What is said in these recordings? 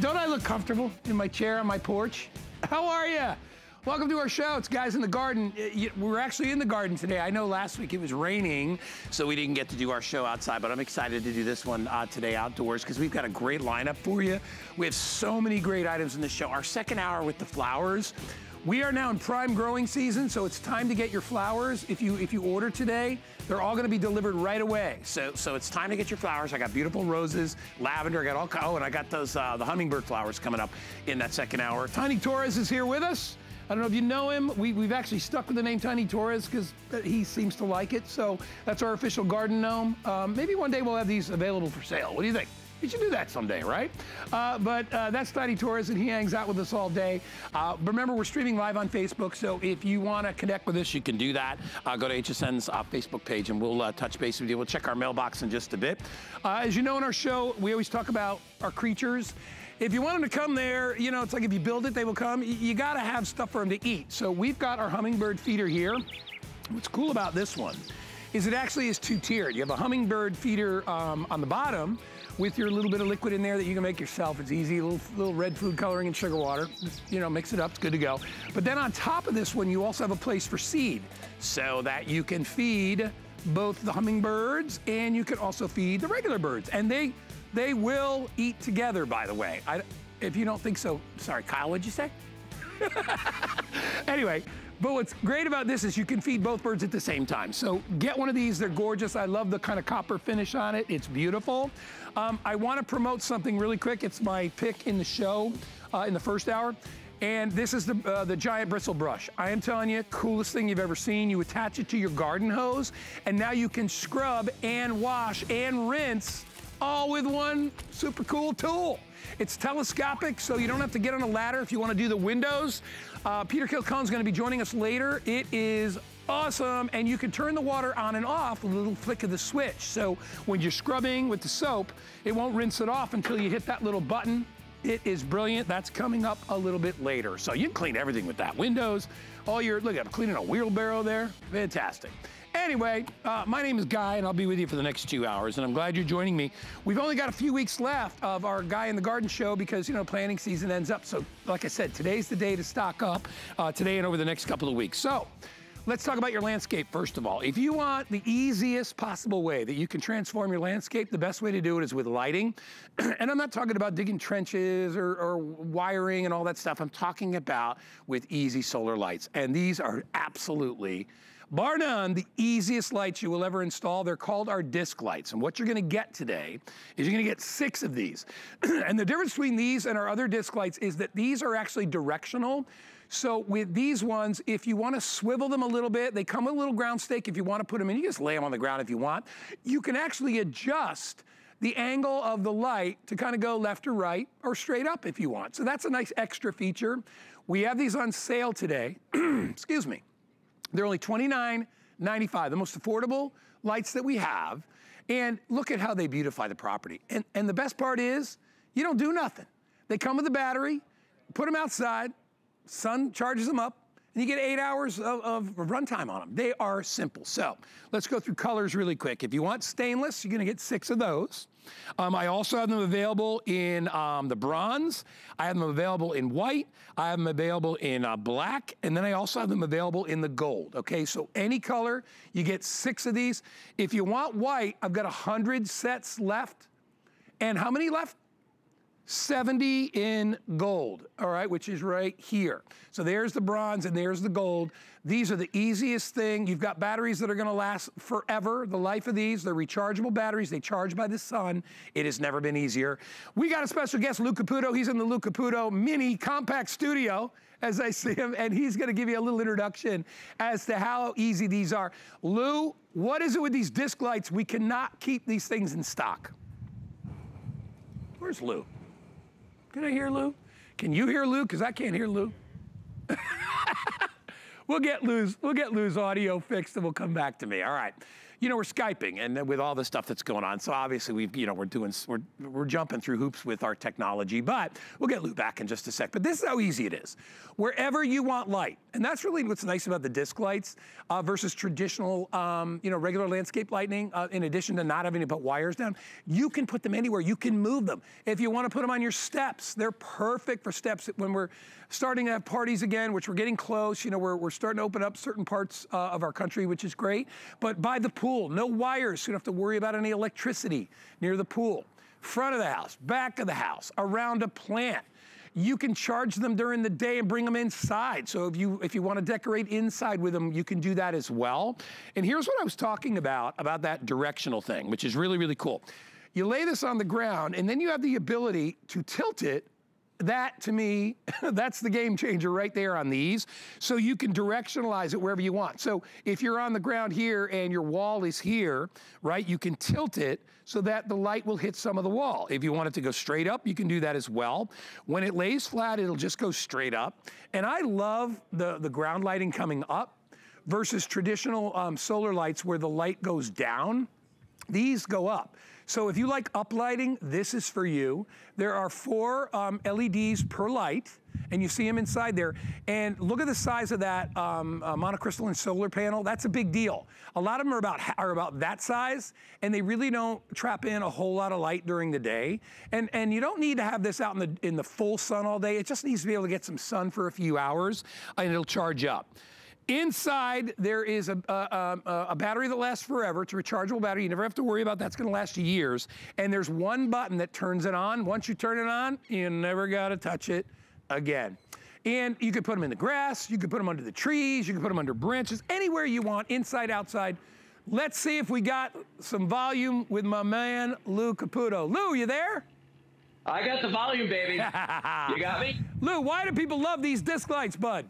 don't I look comfortable in my chair on my porch? How are you? Welcome to our show. It's Guys in the Garden. We're actually in the garden today. I know last week it was raining, so we didn't get to do our show outside, but I'm excited to do this one uh, today outdoors because we've got a great lineup for you. We have so many great items in the show. Our second hour with the flowers. We are now in prime growing season, so it's time to get your flowers. If you if you order today, they're all gonna be delivered right away. So so it's time to get your flowers. I got beautiful roses, lavender, I got all, oh, and I got those, uh, the hummingbird flowers coming up in that second hour. Tiny Torres is here with us. I don't know if you know him. We, have actually stuck with the name Tiny Torres because he seems to like it. So that's our official garden gnome. Um, maybe one day we'll have these available for sale. What do you think? We should do that someday, right? Uh, but uh, that's Tiny Torres, and he hangs out with us all day. Uh, remember, we're streaming live on Facebook, so if you want to connect with us, you can do that. Uh, go to HSN's uh, Facebook page, and we'll uh, touch base with you. We'll check our mailbox in just a bit. as you know, in our show, we always talk about our creatures. If you want them to come there, you know, it's like if you build it, they will come. You, you got to have stuff for them to eat. So we've got our hummingbird feeder here. What's cool about this one is it actually is two-tiered. You have a hummingbird feeder um, on the bottom with your little bit of liquid in there that you can make yourself. It's easy, little, little red food coloring and sugar water. Just, you know, mix it up, it's good to go. But then on top of this one, you also have a place for seed so that you can feed both the hummingbirds and you can also feed the regular birds. And they they will eat together, by the way. I, if you don't think so, sorry, Kyle, what'd you say? anyway, but what's great about this is you can feed both birds at the same time. So get one of these, they're gorgeous. I love the kind of copper finish on it. It's beautiful. Um, I wanna promote something really quick. It's my pick in the show uh, in the first hour. And this is the, uh, the giant bristle brush. I am telling you, coolest thing you've ever seen. You attach it to your garden hose, and now you can scrub and wash and rinse all with one super cool tool. It's telescopic, so you don't have to get on a ladder if you want to do the windows. Uh, Peter Kilcullen's going to be joining us later. It is awesome, and you can turn the water on and off with a little flick of the switch. So when you're scrubbing with the soap, it won't rinse it off until you hit that little button. It is brilliant. That's coming up a little bit later. So you can clean everything with that. Windows, all your, look, I'm cleaning a wheelbarrow there. Fantastic. Anyway, uh, my name is Guy, and I'll be with you for the next two hours, and I'm glad you're joining me. We've only got a few weeks left of our Guy in the Garden show because, you know, planting season ends up. So, like I said, today's the day to stock up, uh, today and over the next couple of weeks. So, Let's talk about your landscape first of all. If you want the easiest possible way that you can transform your landscape, the best way to do it is with lighting. and I'm not talking about digging trenches or, or, wiring and all that stuff. I'm talking about with easy solar lights. And these are absolutely Bar none, the easiest lights you will ever install. They're called our disc lights. And what you're gonna get today is you're gonna get six of these. and the difference between these and our other disc lights is that these are actually directional. So with these ones, if you wanna swivel them a little bit, they come with a little ground stake if you wanna put them in. You just lay them on the ground if you want. You can actually adjust the angle of the light to kind of go left or right or straight up if you want. So that's a nice extra feature. We have these on sale today. Excuse me. They're only $29.95, the most affordable lights that we have. And look at how they beautify the property. And, and the best part is, you don't do nothing. They come with a battery, put them outside, sun charges them up, and you get eight hours of, of runtime on them. They are simple. So let's go through colors really quick. If you want stainless, you're gonna get six of those. Um, I also have them available in um, the bronze. I have them available in white. I have them available in uh, black. And then I also have them available in the gold. Okay, so any color, you get six of these. If you want white, I've got 100 sets left. And how many left? 70 in gold, all right, which is right here. So there's the bronze and there's the gold. These are the easiest thing. You've got batteries that are gonna last forever, the life of these. They're rechargeable batteries. They charge by the sun. It has never been easier. We got a special guest, Lou Caputo. He's in the Lou Caputo mini compact studio as I see him, and he's gonna give you a little introduction as to how easy these are. Lou, what is it with these disc lights? We cannot keep these things in stock. Where's Lou? Can I hear Lou? Can you hear Lou? Because I can't hear Lou. we'll get Lou's, we'll get Lou's audio fixed and we'll come back to me. All right. You know, we're Skyping and with all the stuff that's going on. So obviously we've, you know, we're doing, we're, we're jumping through hoops with our technology, but we'll get Lou back in just a sec. But this is how easy it is. Wherever you want light, and that's really what's nice about the disc lights uh, versus traditional, um, you know, regular landscape lighting, uh, in addition to not having to put wires down, you can put them anywhere. You can move them. If you want to put them on your steps, they're perfect for steps when we're starting to have parties again, which we're getting close. You know, we're, we're starting to open up certain parts uh, of our country, which is great. But by the pool, no wires, so you don't have to worry about any electricity near the pool. Front of the house, back of the house, around a plant. You can charge them during the day and bring them inside. So if you if you want to decorate inside with them, you can do that as well. And here's what I was talking about, about that directional thing, which is really, really cool. You lay this on the ground and then you have the ability to tilt it that to me, that's the game changer right there on these. So you can directionalize it wherever you want. So if you're on the ground here and your wall is here, right, you can tilt it so that the light will hit some of the wall. If you want it to go straight up, you can do that as well. When it lays flat, it'll just go straight up. And I love the, the ground lighting coming up versus traditional um, solar lights where the light goes down. These go up. So if you like uplighting, this is for you. There are four um, LEDs per light, and you see them inside there. And look at the size of that um, uh, monocrystalline solar panel. That's a big deal. A lot of them are about, are about that size, and they really don't trap in a whole lot of light during the day. And, and you don't need to have this out in the, in the full sun all day. It just needs to be able to get some sun for a few hours, and it'll charge up. Inside, there is a, a, a, a, battery that lasts forever. It's a rechargeable battery. You never have to worry about that's going to last you years. And there's one button that turns it on. Once you turn it on, you never got to touch it again. And you could put them in the grass. You could put them under the trees. You could put them under branches, anywhere you want, inside, outside. Let's see if we got some volume with my man, Lou Caputo. Lou, you there? I got the volume, baby. you got me? Lou, why do people love these disc lights, bud?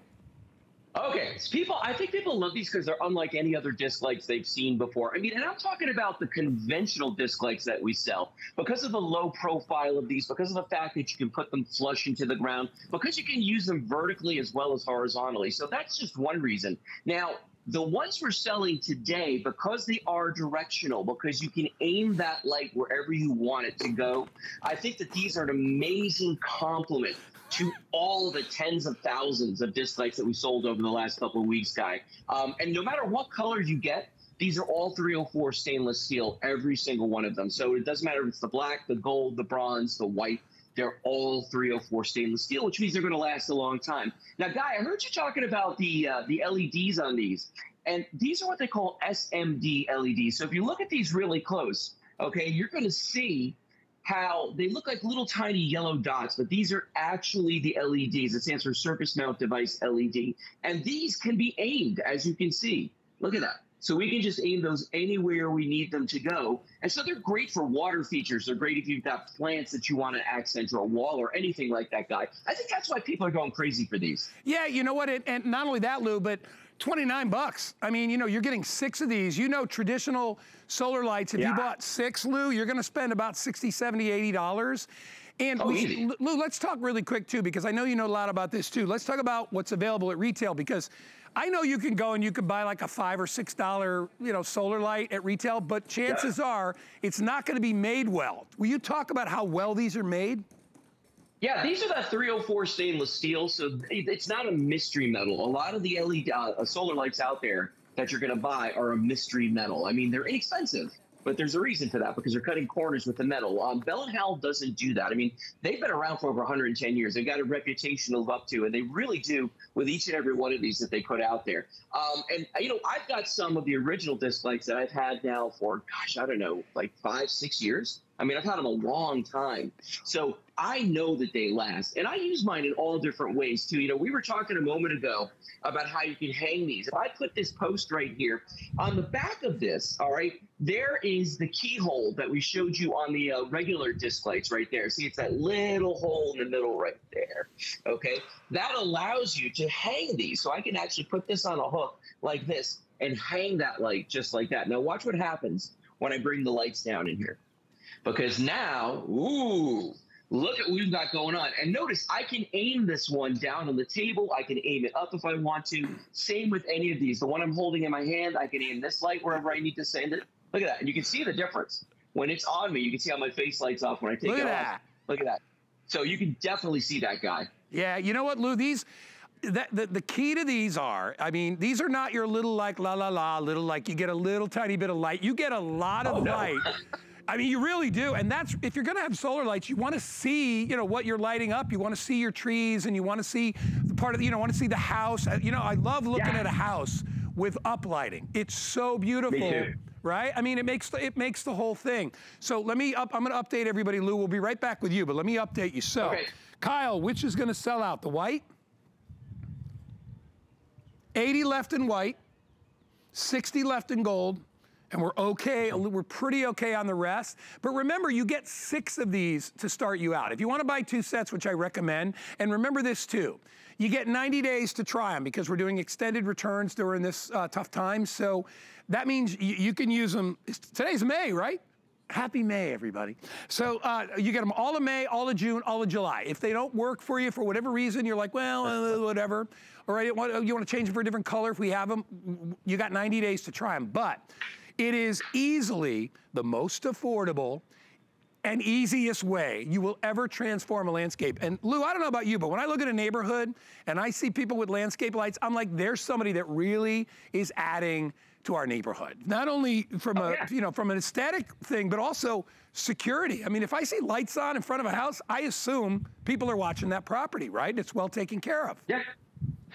Okay, so people, I think people love these because they're unlike any other disc lights they've seen before. I mean, and I'm talking about the conventional disc lights that we sell because of the low profile of these, because of the fact that you can put them flush into the ground, because you can use them vertically as well as horizontally. So that's just one reason. Now, the ones we're selling today, because they are directional, because you can aim that light wherever you want it to go, I think that these are an amazing complement to all the tens of thousands of disc lights that we sold over the last couple of weeks, Guy. Um, and no matter what color you get, these are all 304 stainless steel, every single one of them. So it doesn't matter if it's the black, the gold, the bronze, the white. They're all 304 stainless steel, which means they're going to last a long time. Now, Guy, I heard you talking about the uh, the LEDs on these, and these are what they call SMD LEDs. So if you look at these really close, okay, you're going to see how they look like little tiny yellow dots, but these are actually the LEDs. It stands for Surface Mount Device LED. And these can be aimed, as you can see. Look at that. So we can just aim those anywhere we need them to go. And so they're great for water features. They're great if you've got plants that you want to accent or a wall or anything like that, guy. I think that's why people are going crazy for these. Yeah, you know what? It, and not only that, Lou, but 29 bucks. I mean, you know, you're getting six of these. You know, traditional solar lights, if yeah. you bought six, Lou, you're going to spend about 60, 70, 80 dollars. And oh, we, Lou, let's talk really quick too, because I know you know a lot about this too. Let's talk about what's available at retail because I know you can go and you can buy like a five or six dollar, you know, solar light at retail, but chances yeah. are it's not going to be made well. Will you talk about how well these are made? Yeah, these are that 304 stainless steel, so it's not a mystery metal. A lot of the LED uh, solar lights out there that you're going to buy are a mystery metal. I mean, they're inexpensive, but there's a reason for that because they're cutting corners with the metal. Um, Bell and Howell doesn't do that. I mean, they've been around for over 110 years. They've got a reputation to live up to, and they really do with each and every one of these that they put out there. Um, and you know, I've got some of the original disc lights that I've had now for gosh, I don't know, like five, six years. I mean, I've had them a long time. So I know that they last. And I use mine in all different ways too. You know, we were talking a moment ago about how you can hang these. If I put this post right here on the back of this, all right, there is the keyhole that we showed you on the uh, regular disc lights right there. See, it's that little hole in the middle right there. Okay. That allows you to hang these. So I can actually put this on a hook like this and hang that light just like that. Now watch what happens when I bring the lights down in here because now, ooh, look at what we've got going on. And notice I can aim this one down on the table. I can aim it up if I want to. Same with any of these. The one I'm holding in my hand, I can aim this light wherever I need to send it. Look at that. And you can see the difference. When it's on me, you can see how my face lights off when I take Look it at off. that. Look at that. So you can definitely see that guy. Yeah, you know what, Lou? These, that, the, the key to these are, I mean, these are not your little like la la la, little like you get a little tiny bit of light. You get a lot of Oh, no. light. I mean, you really do. And that's, if you're gonna have solar lights, you wanna see, you know, what you're lighting up. You wanna see your trees and you wanna see the part of, the, you know, wanna see the house. Uh, You know, I love looking Yeah. at a house with uplighting. It's so beautiful. Right? I mean, it makes the, it makes the whole thing. So let me up, I'm gonna update everybody. Lou, we'll be right back with you, but let me update you. So, Okay. Kyle, which is gonna sell out? The white? 80 left in white, 60 left in gold, and we're okay, we're pretty okay on the rest. But remember, you get six of these to start you out. If you wanna buy two sets, which I recommend, and remember this too, you get 90 days to try them because we're doing extended returns during this uh, tough time. So that means you, you can use them, today's May, right? Happy May, everybody. So uh, you get them all of May, all of June, all of July. If they don't work for you for whatever reason, you're like, well, uh, whatever. All right, you want to change them for a different color if we have them, you got 90 days to try them. But it is easily the most affordable and easiest way you will ever transform a landscape. And Lou, I don't know about you, but when I look at a neighborhood and I see people with landscape lights, I'm like, there's somebody that really is adding to our neighborhood. Not only from oh, a, yeah. you know, from an aesthetic thing, but also security. I mean, if I see lights on in front of a house, I assume people are watching that property, right? It's well taken care of. Yeah.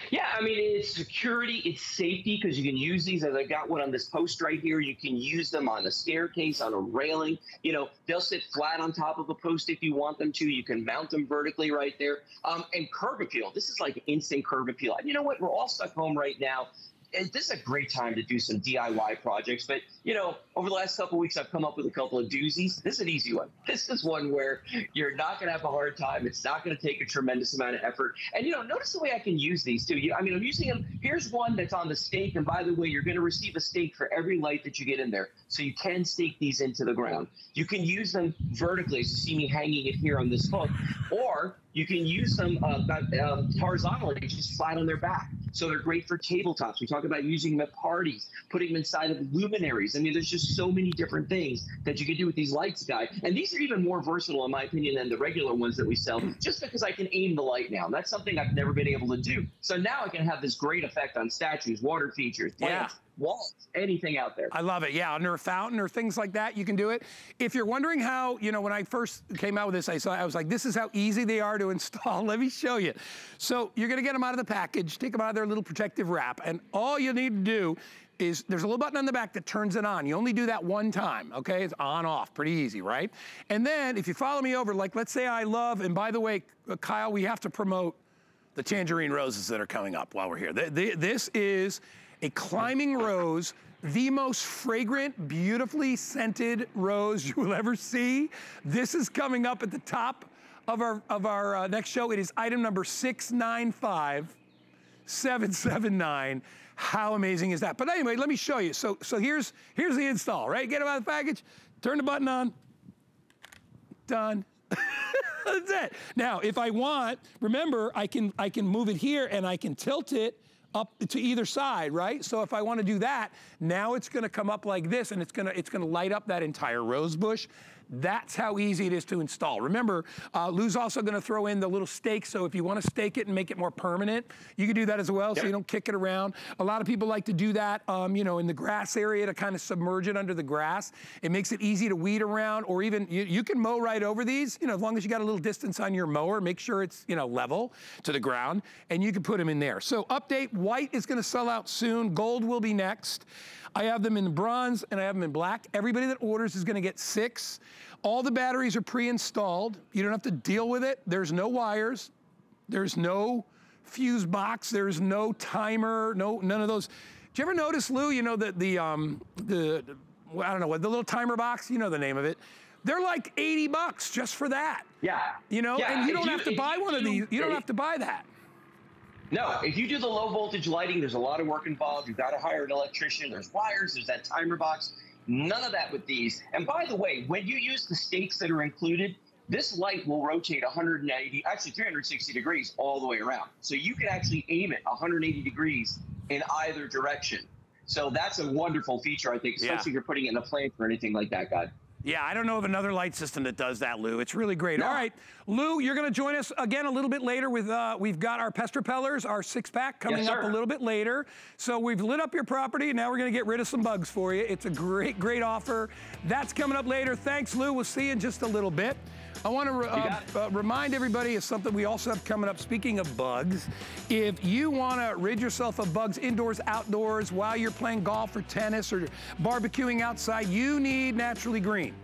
Yeah, I mean, it's security, it's safety, because you can use these. As I got one on this post right here, you can use them on a staircase, on a railing. You know, they'll sit flat on top of a post if you want them to. You can mount them vertically right there. Um, and curb appeal. This is like instant curb appeal. And you know what? We're all stuck home right now. This is a great time to do some DIY projects. But, you know, over the last couple weeks, I've come up with a couple of doozies. This is an easy one. This is one where you're not going to have a hard time. It's not going to take a tremendous amount of effort. And, you know, notice the way I can use these too. I mean, I'm using them. Here's one that's on the stake. And by the way, you're going to receive a stake for every light that you get in there. So you can stake these into the ground. You can use them vertically, as you see me hanging it here on this hook, or you can use them uh, um, horizontally, just flat on their back. So they're great for tabletops. We talk about using them at parties, putting them inside of luminaries. I mean, there's just so many different things that you can do with these lights, guy. And these are even more versatile, in my opinion, than the regular ones that we sell, just because I can aim the light now. And that's something I've never been able to do. So now I can have this great effect on statues, water features, plants, walls, anything out there. I love it. Yeah, under a fountain or things like that, you can do it. If you're wondering how, you know, when I first came out with this, I saw, I was like, this is how easy they are to install. Let me show you. So you're gonna get them out of the package, take them out of their little protective wrap, and all you need to do is there's a little button on the back that turns it on. You only do that one time, okay? It's on, off, pretty easy, right? And then if you follow me over, like let's say I love, and by the way, uh, Kyle, we have to promote the tangerine roses that are coming up while we're here. Th- th- This is a climbing rose, the most fragrant, beautifully scented rose you will ever see. This is coming up at the top of our, of our uh, next show. It is item number 695. 779. How amazing is that? But anyway, let me show you. So, so here's, here's the install, right? Get it out of the package, turn the button on, done. That's it. Now, if I want, remember, I can, I can move it here and I can tilt it up to either side, right? So if I want to do that, now it's going to come up like this and it's to, it's going to light up that entire rose bush. That's how easy it is to install. Remember, uh, Lou's also going to throw in the little stake, so if you want to stake it and make it more permanent, you can do that as well, so you don't kick it around. A lot of people like to do that, um, you know, in the grass area to kind of submerge it under the grass. It makes it easy to weed around, or even you, you can mow right over these, you know, as long as you got a little distance on your mower, make sure it's, you know, level to the ground, and you can put them in there. So update, white is going to sell out soon. Gold will be next. I have them in bronze and I have them in black. Everybody that orders is going to get six. All the batteries are pre-installed. You don't have to deal with it. There's no wires. There's no fuse box. There's no timer. No, none of those. Do you ever notice, Lou? You know that the um the I don't know what the little timer box. You know the name of it. They're like 80 bucks just for that. Yeah. You know, Yeah, and you don't you- have to if buy you one of these. You don't have to buy that. No, if you do the low voltage lighting, there's a lot of work involved. You've got to hire an electrician. There's wires. There's that timer box. None of that with these. And by the way, when you use the stakes that are included, this light will rotate 180, actually 360 degrees all the way around. So you can actually aim it 180 degrees in either direction. So that's a wonderful feature, I think, especially yeah. if you're putting it in a plant or anything like that, guy. Yeah, I don't know of another light system that does that, Lou. It's really great. No. All right, Lou, you're going to join us again a little bit later with, uh, we've got our pest repellers, our six pack coming yes, up a little bit later. So we've lit up your property. and Now we're going to get rid of some bugs for you. It's a great, great offer. That's coming up later. Thanks, Lou. We'll see you in just a little bit. I want to uh, uh, remind everybody of something we also have coming up. Speaking of bugs, if you want to rid yourself of bugs indoors, outdoors, while you're playing golf or tennis or barbecuing outside, you need Naturally Green.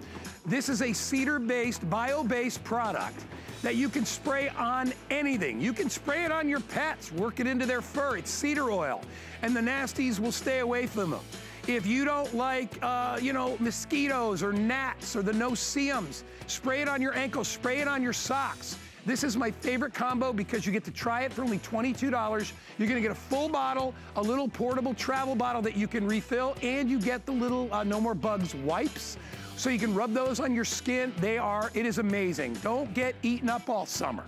This is a cedar-based, bio-based product that you can spray on anything. You can spray it on your pets, work it into their fur. It's cedar oil, and the nasties will stay away from them. If you don't like, uh, you know, mosquitoes or gnats or the no-see-ums, spray it on your ankles, spray it on your socks. This is my favorite combo because you get to try it for only $22. You're gonna get a full bottle, a little portable travel bottle that you can refill, and you get the little uh, No More Bugs wipes. So you can rub those on your skin. They are, it is amazing. Don't get eaten up all summer.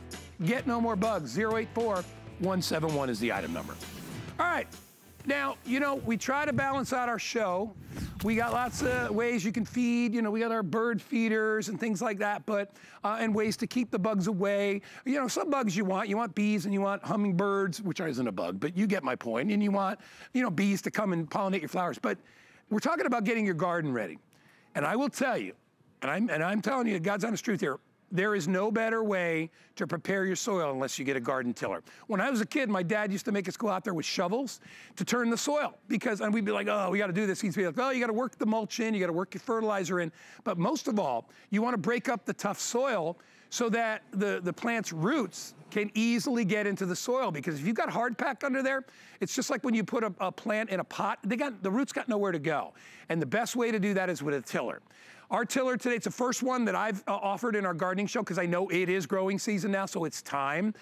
Get No More Bugs, 084 171 is the item number. All right, now, you know, we try to balance out our show. We got lots of ways you can feed, you know, we got our bird feeders and things like that, but, uh, and ways to keep the bugs away. You know, some bugs you want, you want bees and you want hummingbirds, which isn't a bug, but you get my point. and you want, you know, bees to come and pollinate your flowers. But we're talking about getting your garden ready. And I will tell you, and I'm, and I'm telling you, God's honest truth here, there is no better way to prepare your soil unless you get a garden tiller. When I was a kid, my dad used to make us go out there with shovels to turn the soil because, and we'd be like, oh, we got to do this. He'd be like, oh, you got to work the mulch in, you got to work your fertilizer in. But most of all, you want to break up the tough soil so that the, the plant's roots can easily get into the soil because if you've got hard pack under there, it's just like when you put a, a plant in a pot, they got, the roots got nowhere to go. And the best way to do that is with a tiller. Our tiller today, it's the first one that I've uh, offered in our gardening show because I know it is growing season now, so it's time.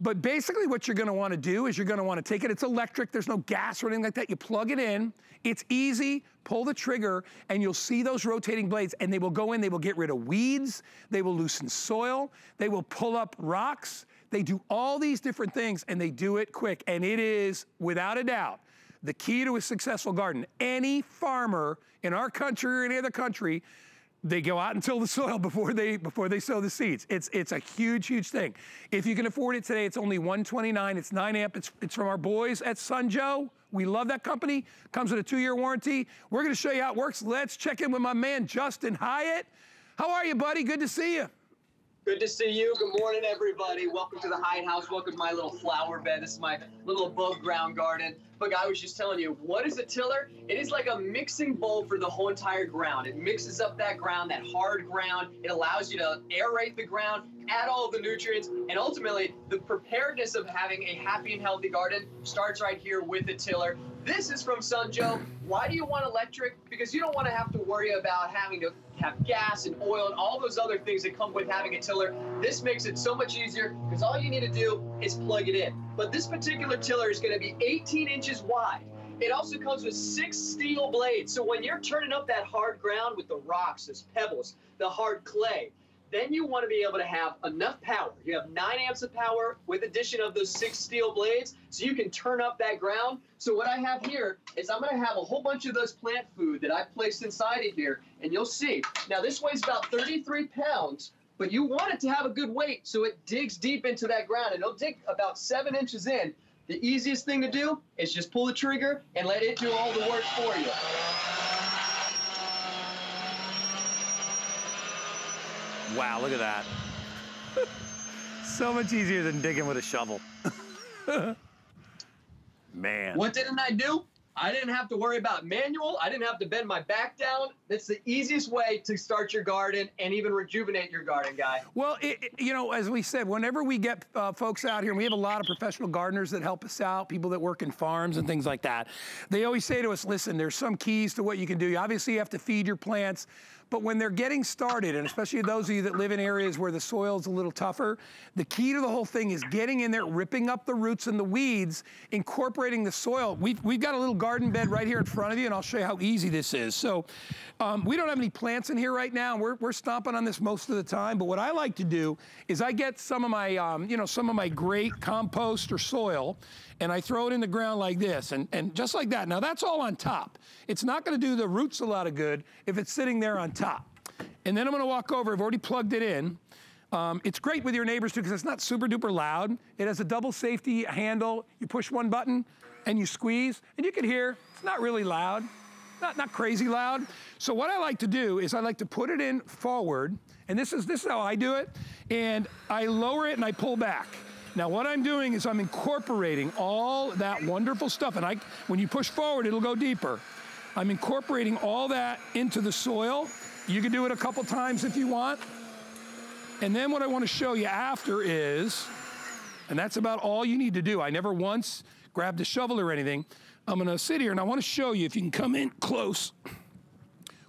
But basically what you're gonna wanna do is you're gonna wanna take it, it's electric, there's no gas or anything like that. You plug it in, it's easy, pull the trigger, and you'll see those rotating blades, and they will go in, they will get rid of weeds, they will loosen soil, they will pull up rocks, they do all these different things, and they do it quick. And it is, without a doubt, the key to a successful garden. Any farmer in our country or any other country they go out and till the soil before they before they sow the seeds. It's it's a huge, huge thing. If you can afford it today, it's only 129. It's 9 amp. It's, it's from our boys at Sun Joe. We love that company. Comes with a two-year warranty. We're gonna show you how it works. Let's check in with my man, Justin Hyatt. How are you, buddy? Good to see you. Good to see you. Good morning, everybody. Welcome to the Hyatt House. Welcome to my little flower bed. This is my little above ground garden. But I was just telling you, what is a tiller? It is like a mixing bowl for the whole entire ground. It mixes up that ground, that hard ground. It allows you to aerate the ground, add all the nutrients, and ultimately, the preparedness of having a happy and healthy garden starts right here with the tiller. This is from Sun Joe. Why do you want electric? Because you don't want to have to worry about having to have gas and oil and all those other things that come with having a tiller. This makes it so much easier because all you need to do is plug it in. But this particular tiller is going to be 18 inches wide. It also comes with six steel blades. So when you're turning up that hard ground with the rocks, those pebbles, the hard clay, then you want to be able to have enough power. You have nine amps of power with addition of those six steel blades, so you can turn up that ground. So what I have here is I'm going to have a whole bunch of those plant food that I placed inside of here, and you'll see. Now this weighs about 33 pounds, but you want it to have a good weight so it digs deep into that ground, and it'll dig about seven inches in. The easiest thing to do is just pull the trigger and let it do all the work for you. Wow, look at that. so much easier than digging with a shovel. Man. What didn't I do? I didn't have to worry about manual. I didn't have to bend my back down. It's the easiest way to start your garden and even rejuvenate your garden, guy. Well, it, it, you know, as we said, whenever we get uh, folks out here, and we have a lot of professional gardeners that help us out, people that work in farms and things like that. They always say to us, listen, there's some keys to what you can do. You obviously have to feed your plants, But when they're getting started, and especially those of you that live in areas where the soil's a little tougher, the key to the whole thing is getting in there, ripping up the roots and the weeds, incorporating the soil. We've, we've got a little garden bed right here in front of you, and I'll show you how easy this is. So um, we don't have any plants in here right now. We're, we're stomping on this most of the time, but what I like to do is I get some of my, um, you know, some of my great compost or soil, and I throw it in the ground like this, and, and just like that. Now that's all on top. It's not gonna do the roots a lot of good if it's sitting there on top. And then I'm gonna walk over, I've already plugged it in. Um, it's great with your neighbors too because it's not super duper loud. It has a double safety handle. You push one button and you squeeze, and you can hear it's not really loud, not, not crazy loud. So what I like to do is I like to put it in forward, and this is, this is how I do it, and I lower it and I pull back. Now what I'm doing is I'm incorporating all that wonderful stuff, and I, when you push forward, it'll go deeper. I'm incorporating all that into the soil. You can do it a couple times if you want. And then what I want to show you after is, and that's about all you need to do. I never once grabbed a shovel or anything. I'm going to sit here and I want to show you, if you can come in close,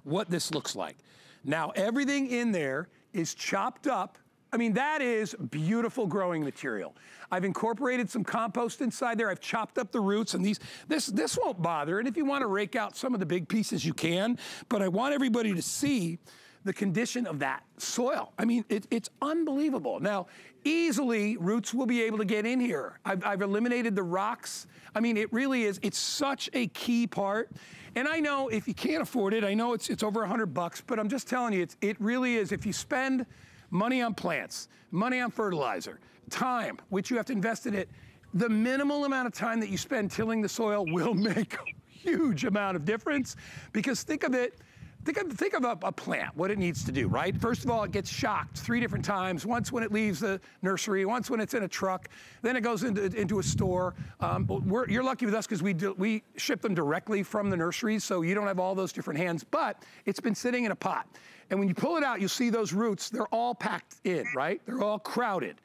what this looks like. Now, everything in there is chopped up I mean, that is beautiful growing material. I've incorporated some compost inside there. I've chopped up the roots and these, this, this won't bother. And if you want to rake out some of the big pieces, you can. But I want everybody to see the condition of that soil. I mean, it, it's unbelievable. Now, easily roots will be able to get in here. I've, I've eliminated the rocks. I mean, it really is, it's such a key part. And I know if you can't afford it, I know it's, it's over 100 bucks, but I'm just telling you, it's, it really is. If you spend money on plants, money on fertilizer, time, which you have to invest in it. The minimal amount of time that you spend tilling the soil will make a huge amount of difference because think of it, Think of, think of a, a, plant, what it needs to do, right? First of all, it gets shocked three different times. Once when it leaves the nursery, once when it's in a truck, then it goes into, into a store. Um, you're lucky with us because we, we ship them directly from the nurseries, so you don't have all those different hands, but it's been sitting in a pot. And when you pull it out, you see those roots, they're all packed in, right? They're all crowded.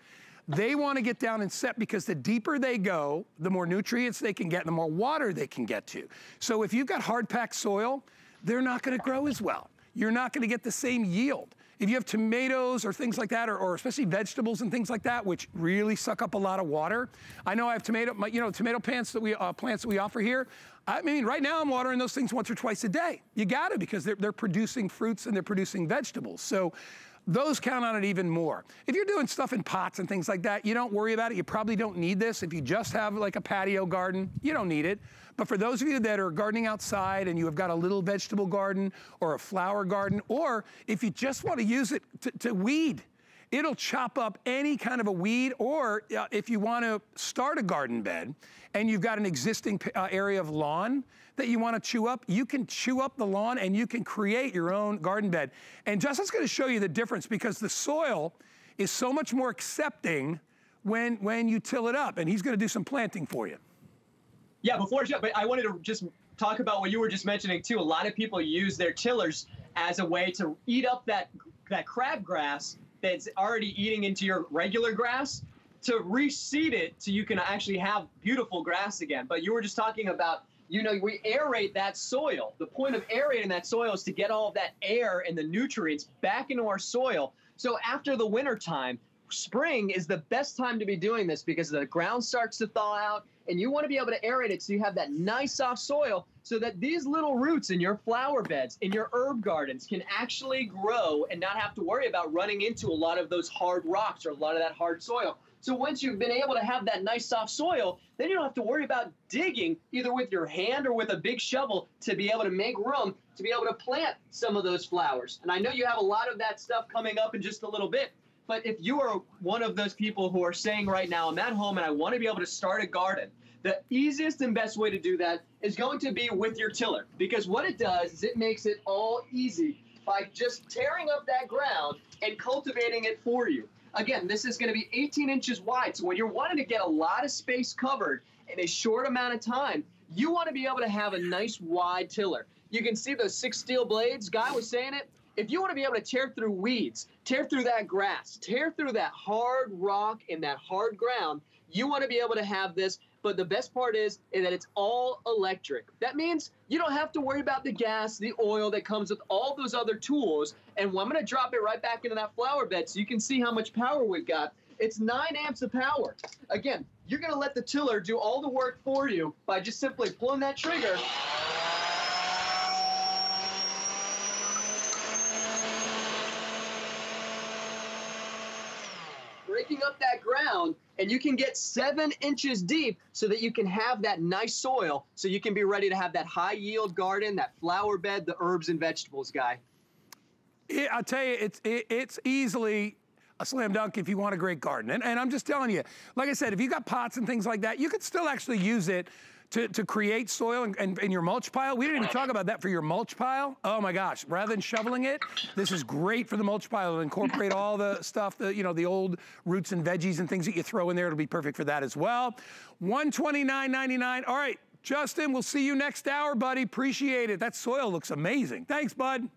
They want to get down and set because the deeper they go, the more nutrients they can get, the more water they can get to. So if you've got hard packed soil, they're not going to grow as well. You're not going to get the same yield. If you have tomatoes or things like that, or, or, especially vegetables and things like that, which really suck up a lot of water. I know I have tomato, my, you know, tomato plants that we uh, plants that we offer here. I mean, right now I'm watering those things once or twice a day. You got to because they're, they're producing fruits and they're producing vegetables. So those count on it even more. If you're doing stuff in pots and things like that, you don't worry about it. You probably don't need this. If you just have like a patio garden, you don't need it. But for those of you that are gardening outside and you have got a little vegetable garden or a flower garden, or if you just want to use it to, to weed, It'll chop up any kind of a weed, or uh, if you want to start a garden bed and you've got an existing uh, area of lawn that you want to chew up, you can chew up the lawn and you can create your own garden bed. And Justin's going to show you the difference because the soil is so much more accepting when, when you till it up. And he's going to do some planting for you. Yeah, before, but I wanted to just talk about what you were just mentioning too. A lot of people use their tillers as a way to eat up that that crabgrass that's already eating into your regular grass to reseed it so you can actually have beautiful grass again. But you were just talking about, you know, we aerate that soil. The point of aerating that soil is to get all of that air and the nutrients back into our soil. So after the winter time, spring is the best time to be doing this because the ground starts to thaw out and you want to be able to aerate it so you have that nice soft soil so that these little roots in your flower beds, in your herb gardens can actually grow and not have to worry about running into a lot of those hard rocks or a lot of that hard soil. So once you've been able to have that nice soft soil, then you don't have to worry about digging either with your hand or with a big shovel to be able to make room to be able to plant some of those flowers. And I know you have a lot of that stuff coming up in just a little bit. But if you are one of those people who are saying right now, I'm at home and I want to be able to start a garden, the easiest and best way to do that is going to be with your tiller because what it does is it makes it all easy by just tearing up that ground and cultivating it for you. Again, this is going to be 18 inches wide. So when you're wanting to get a lot of space covered in a short amount of time, you want to be able to have a nice wide tiller. You can see those six steel blades. Guy was saying it if you want to be able to tear through weeds, tear through that grass, tear through that hard rock and that hard ground, you want to be able to have this. But the best part is, is that it's all electric. That means you don't have to worry about the gas, the oil that comes with all those other tools. And I'm going to drop it right back into that flower bed so you can see how much power we've got. It's nine amps of power. Again, you're going to let the tiller do all the work for you by just simply pulling that trigger. Up that ground and you can get seven inches deep so that you can have that nice soil so you can be ready to have that high yield garden, that flower bed, the herbs and vegetables guy. It, I'll tell you, it's, it, it's easily a slam dunk if you want a great garden. And, and I'm just telling you, like I said, if you got pots and things like that, you could still actually use it to, to create soil and, and, and, your mulch pile. We didn't even talk about that for your mulch pile. Oh my gosh, rather than shoveling it, this is great for the mulch pile. It'll incorporate all the stuff, the, you know, the old roots and veggies and things that you throw in there. It'll be perfect for that as well. 129.99. All right, Justin, we'll see you next hour, buddy. Appreciate it. That soil looks amazing. Thanks, bud.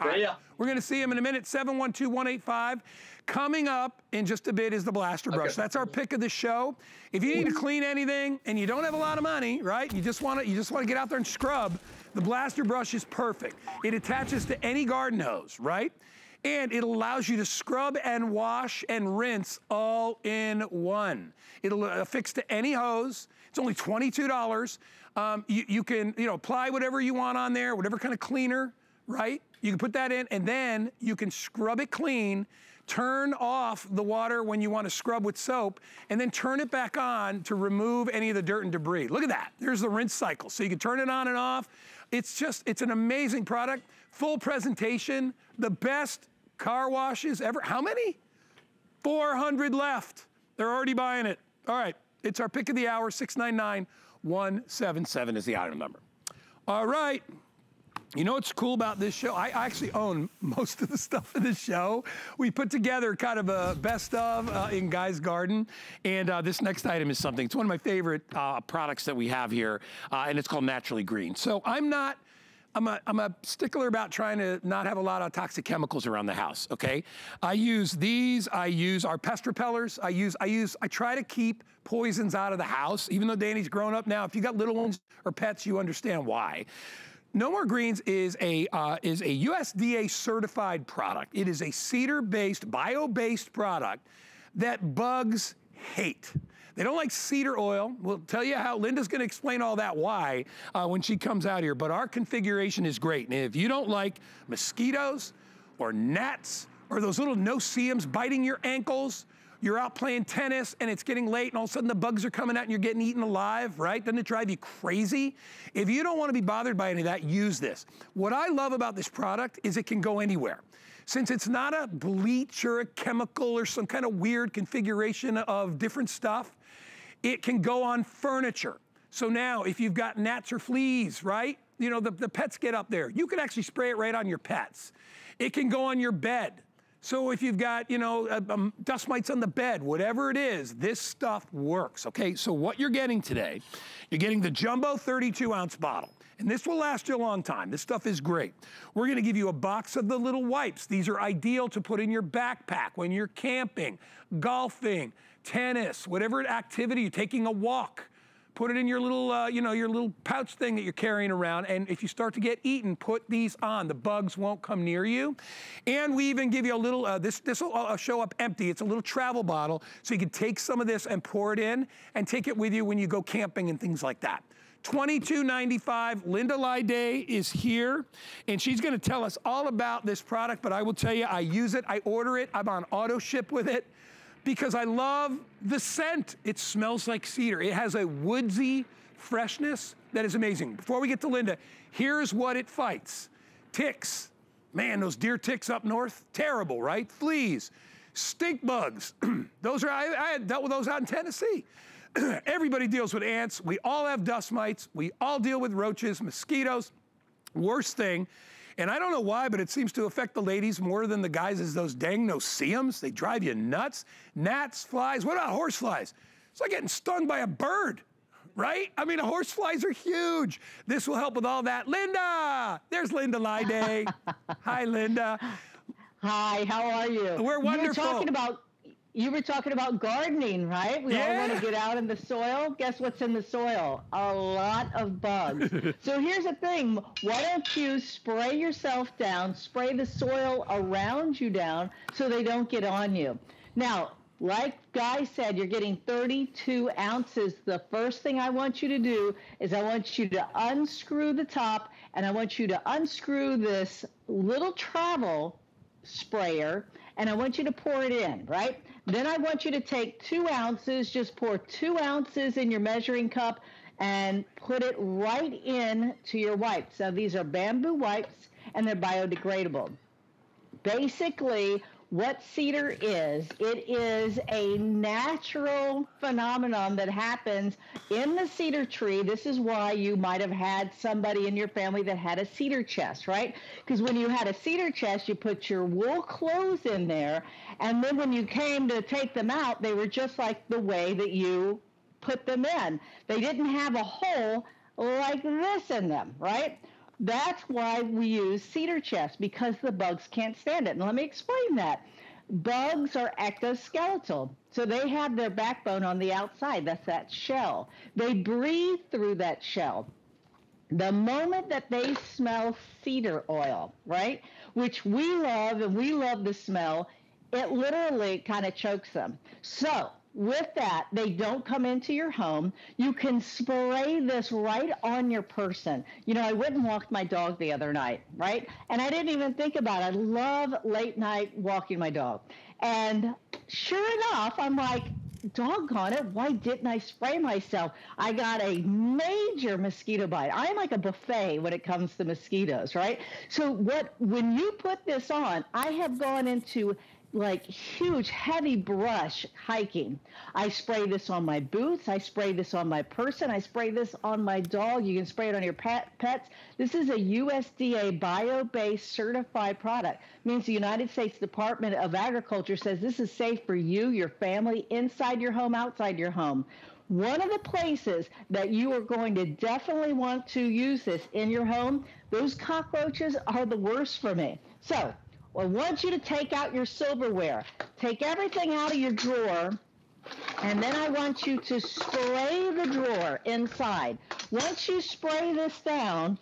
Right. Yeah. We're going to see him in a minute. 712-185. Coming up in just a bit is the blaster brush. Okay. That's our pick of the show. If you need to clean anything and you don't have a lot of money, right? You just want to you just want to get out there and scrub. The blaster brush is perfect. It attaches to any garden hose, right? And it allows you to scrub and wash and rinse all in one. It'll affix to any hose. It's only $22. Um, you, you can you know apply whatever you want on there, whatever kind of cleaner, right? You can put that in and then you can scrub it clean turn off the water when you want to scrub with soap, and then turn it back on to remove any of the dirt and debris. Look at that. There's the rinse cycle. So you can turn it on and off. It's just, it's an amazing product. Full presentation, the best car washes ever. How many? 400 left. They're already buying it. All right, it's our pick of the hour, 699-177 is the item number. All right. You know what's cool about this show? I actually own most of the stuff in this show. We put together kind of a best of uh, in Guy's Garden, and uh, this next item is something. It's one of my favorite uh, products that we have here, uh, and it's called Naturally Green. So I'm not. I'm a, I'm a stickler about trying to not have a lot of toxic chemicals around the house, okay? I use these, I use our pest repellers, I use, I use, I try to keep poisons out of the house, even though Danny's grown up now. If you got little ones or pets, you understand why. No More Greens is a, uh, is a USDA certified product. It is a cedar-based, bio-based product that bugs hate. They don't like cedar oil. We'll tell you how, Linda's gonna explain all that why uh, when she comes out here, but our configuration is great. And if you don't like mosquitoes or gnats or those little no-see-ums biting your ankles, you're out playing tennis and it's getting late and all of a sudden the bugs are coming out and you're getting eaten alive, right? Doesn't it drive you crazy? If you don't want to be bothered by any of that, use this. What I love about this product is it can go anywhere. Since it's not a bleach or a chemical or some kind of weird configuration of different stuff, it can go on furniture. So now if you've got gnats or fleas, right? You know, the, the pets get up there. You can actually spray it right on your pets. It can go on your bed. So if you've got, you know, um, dust mites on the bed, whatever it is, this stuff works, okay? So what you're getting today, you're getting the jumbo 32 ounce bottle. And this will last you a long time. This stuff is great. We're gonna give you a box of the little wipes. These are ideal to put in your backpack when you're camping, golfing, tennis, whatever activity, you're taking a walk. Put it in your little, uh, you know, your little pouch thing that you're carrying around. And if you start to get eaten, put these on. The bugs won't come near you. And we even give you a little, uh, this this will uh, show up empty. It's a little travel bottle. So you can take some of this and pour it in and take it with you when you go camping and things like that. $22.95. Linda Lyday is here, and she's gonna tell us all about this product, but I will tell you, I use it, I order it, I'm on auto ship with it because I love the scent. It smells like cedar. It has a woodsy freshness that is amazing. Before we get to Linda, here's what it fights. Ticks. Man, those deer ticks up north, terrible, right? Fleas, stink bugs. those are, I, I dealt with those out in Tennessee. Everybody deals with ants. We all have dust mites. We all deal with roaches, mosquitoes. Worst thing and I don't know why, but it seems to affect the ladies more than the guys is those dang no-see-ums. They drive you nuts. Gnats, flies, what about horse flies? It's like getting stung by a bird, right? I mean, horse flies are huge. This will help with all that. Linda, there's Linda Lyday. Hi, Linda. Hi, how are you? We're wonderful. You were talking about you were talking about gardening, right? We yeah. all want to get out in the soil. Guess what's in the soil? A lot of bugs. so here's the thing. Why don't you spray yourself down, spray the soil around you down so they don't get on you. Now, like Guy said, you're getting 32 ounces. The first thing I want you to do is I want you to unscrew the top and I want you to unscrew this little travel sprayer and I want you to pour it in, right? Then I want you to take two ounces, just pour two ounces in your measuring cup and put it right in to your wipes. Now, these are bamboo wipes and they're biodegradable. Basically, what cedar is. It is a natural phenomenon that happens in the cedar tree. This is why you might have had somebody in your family that had a cedar chest, right? Because when you had a cedar chest, you put your wool clothes in there, and then when you came to take them out, they were just like the way that you put them in. They didn't have a hole like this in them, right? That's why we use cedar chest because the bugs can't stand it. And let me explain that. Bugs are ectoskeletal, so they have their backbone on the outside. That's that shell. They breathe through that shell. The moment that they smell cedar oil, right, which we love and we love the smell, it literally kind of chokes them. So with that, they don't come into your home. You can spray this right on your person. You know, I went and walked my dog the other night, right? And I didn't even think about it. I love late night walking my dog. And sure enough, I'm like, doggone it, why didn't I spray myself? I got a major mosquito bite. I'm like a buffet when it comes to mosquitoes, right? So what when you put this on, I have gone into like huge heavy brush hiking. I spray this on my boots. I spray this on my person. I spray this on my dog. You can spray it on your pet, pets. This is a USDA bio-based certified product. It means the United States Department of Agriculture says this is safe for you, your family, inside your home, outside your home. One of the places that you are going to definitely want to use this in your home, those cockroaches are the worst for me. So I want you to take out your silverware. Take everything out of your drawer, and then I want you to spray the drawer inside. Once you spray this down,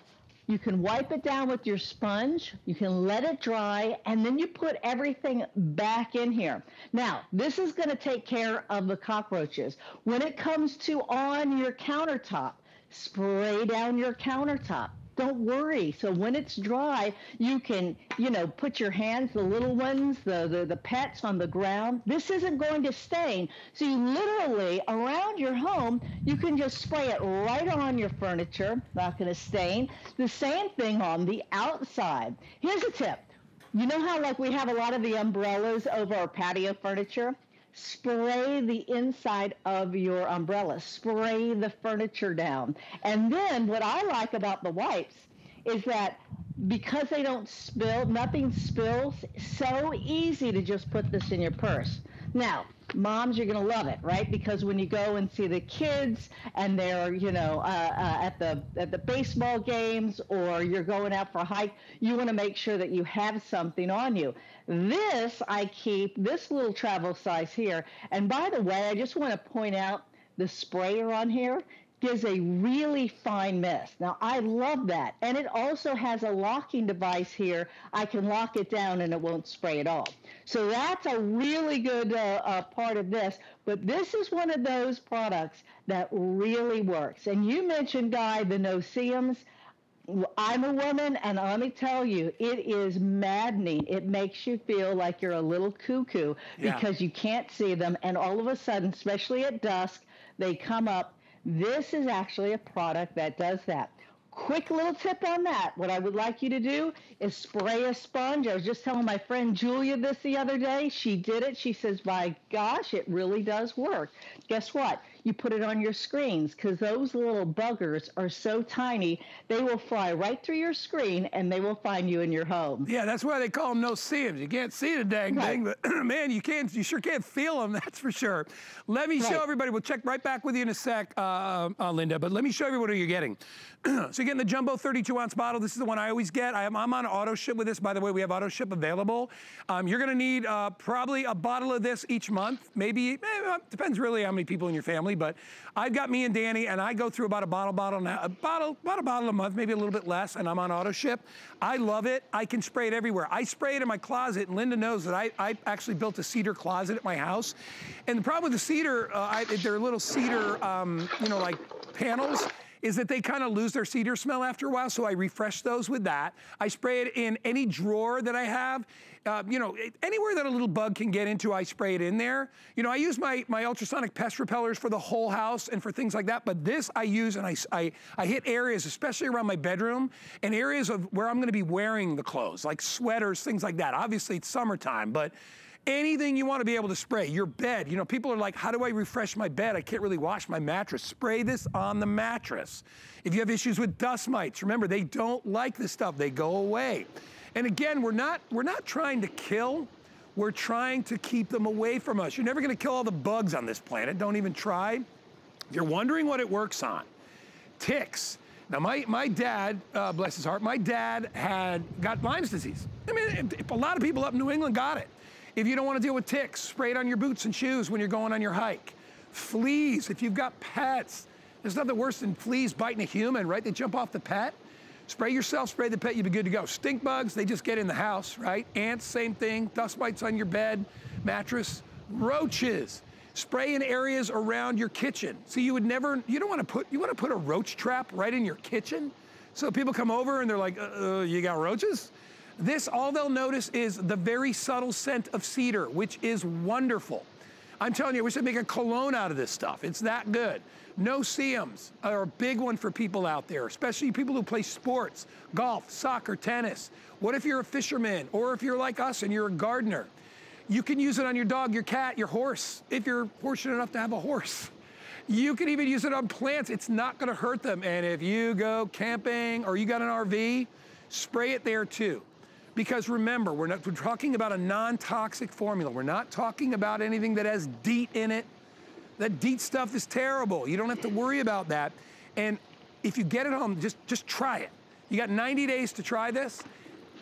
you can wipe it down with your sponge, you can let it dry, and then you put everything back in here. Now, this is going to take care of the cockroaches. When it comes to on your countertop, spray down your countertop don't worry. So when it's dry, you can, you know, put your hands, the little ones, the, the, the pets on the ground. This isn't going to stain. So you literally, around your home, you can just spray it right on your furniture. Not going to stain. The same thing on the outside. Here's a tip. You know how like we have a lot of the umbrellas over our patio furniture? Spray the inside of your umbrella, spray the furniture down. And then what I like about the wipes is that because they don't spill, nothing spills, so easy to just put this in your purse. Now, moms, you're going to love it, right? Because when you go and see the kids and they're, you know, uh, uh, at the at the baseball games or you're going out for a hike, you want to make sure that you have something on you. This I keep this little travel size here. And by the way, I just want to point out the sprayer on here gives a really fine mist. Now, I love that. And it also has a locking device here. I can lock it down and it won't spray at all. So that's a really good uh, uh, part of this. But this is one of those products that really works. And you mentioned, Guy, the no-see-ums. I'm a woman, and let me tell you, it is maddening. It makes you feel like you're a little cuckoo because you can't see them, and all of a sudden, especially at dusk, they come up this is actually a product that does that. quick little tip on that. What I would like you to do is spray a sponge. I was just telling my friend Julia this the other day. She did it. She says, "My gosh, it really does work." Guess what? You put it on your screens because those little buggers are so tiny, they will fly right through your screen and they will find you in your home. Yeah, that's why they call them no see You can't see the dang right. thing, but man, you can't. You sure can't feel them. That's for sure. Let me right. show everybody. We'll check right back with you in a sec, uh, uh, Linda. But let me show you what you're getting. so you're getting the jumbo 32 ounce bottle. This is the one I always get. I am, I'm on auto ship with this. By the way, we have auto ship available. Um, you're going to need uh, probably a bottle of this each month. Maybe, maybe eh, depends really how many people in your family. But I've got me and Danny, and I go through about a bottle, bottle now, a bottle, about a bottle a month, maybe a little bit less, and I'm on auto ship. I love it. I can spray it everywhere. I spray it in my closet, and Linda knows that I, I actually built a cedar closet at my house. And the problem with the cedar, uh, I, they're little cedar, um, you know, like panels is that they kind of lose their cedar smell after a while, so I refresh those with that. I spray it in any drawer that I have. Uh, you know, anywhere that a little bug can get into, I spray it in there. You know, I use my, my ultrasonic pest repellers for the whole house and for things like that, but this I use and I, I, I hit areas, especially around my bedroom, and areas of where I'm gonna be wearing the clothes, like sweaters, things like that. Obviously, it's summertime, but anything you want to be able to spray. Your bed, you know, people are like, how do I refresh my bed? I can't really wash my mattress. Spray this on the mattress. If you have issues with dust mites, remember, they don't like this stuff. They go away. And again, we're not, we're not trying to kill, we're trying to keep them away from us. You're never gonna kill all the bugs on this planet, don't even try. If you're wondering what it works on, ticks. Now, my, my dad, uh, bless his heart, my dad had got Lyme's disease. I mean, a lot of people up in New England got it. If you don't want to deal with ticks, spray it on your boots and shoes when you're going on your hike. Fleas, if you've got pets, there's nothing worse than fleas biting a human, right? They jump off the pet. Spray yourself, spray the pet, you'll be good to go. Stink bugs, they just get in the house, right? Ants, same thing. Dust mites on your bed, mattress. Roaches, spray in areas around your kitchen. See, you would never, you don't want to put, you want to put a roach trap right in your kitchen? So people come over and they're like, uh, you got roaches? This, all they'll notice is the very subtle scent of cedar, which is wonderful. I'm telling you, we should make a cologne out of this stuff. It's that good. No-see-ums are a big one for people out there, especially people who play sports, golf, soccer, tennis. What if you're a fisherman or if you're like us and you're a gardener? You can use it on your dog, your cat, your horse, if you're fortunate enough to have a horse. You can even use it on plants. It's not gonna hurt them. And if you go camping or you got an RV, spray it there too. Because remember, we're, not, we're talking about a non-toxic formula. We're not talking about anything that has DEET in it that DEET stuff is terrible. You don't have to worry about that. And if you get it home, just, just try it. You got 90 days to try this.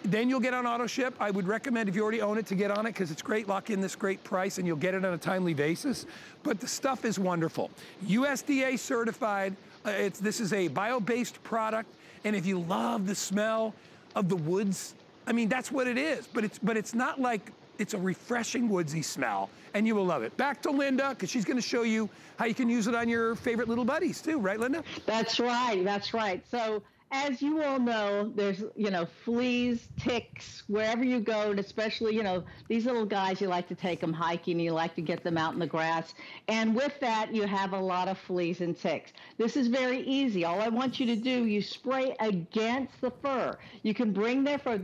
Then you'll get on auto ship. I would recommend if you already own it to get on it because it's great, lock in this great price and you'll get it on a timely basis. But the stuff is wonderful. USDA certified. Uh, it's, this is a bio-based product. And if you love the smell of the woods, I mean, that's what it is. But it's, but it's not like it's a refreshing woodsy smell, and you will love it. Back to Linda, because she's going to show you how you can use it on your favorite little buddies too, right, Linda? That's right. That's right. So as you all know, there's, you know, fleas, ticks, wherever you go, and especially, you know, these little guys, you like to take them hiking, you like to get them out in the grass. And with that, you have a lot of fleas and ticks. This is very easy. All I want you to do, you spray against the fur. You can bring their fur.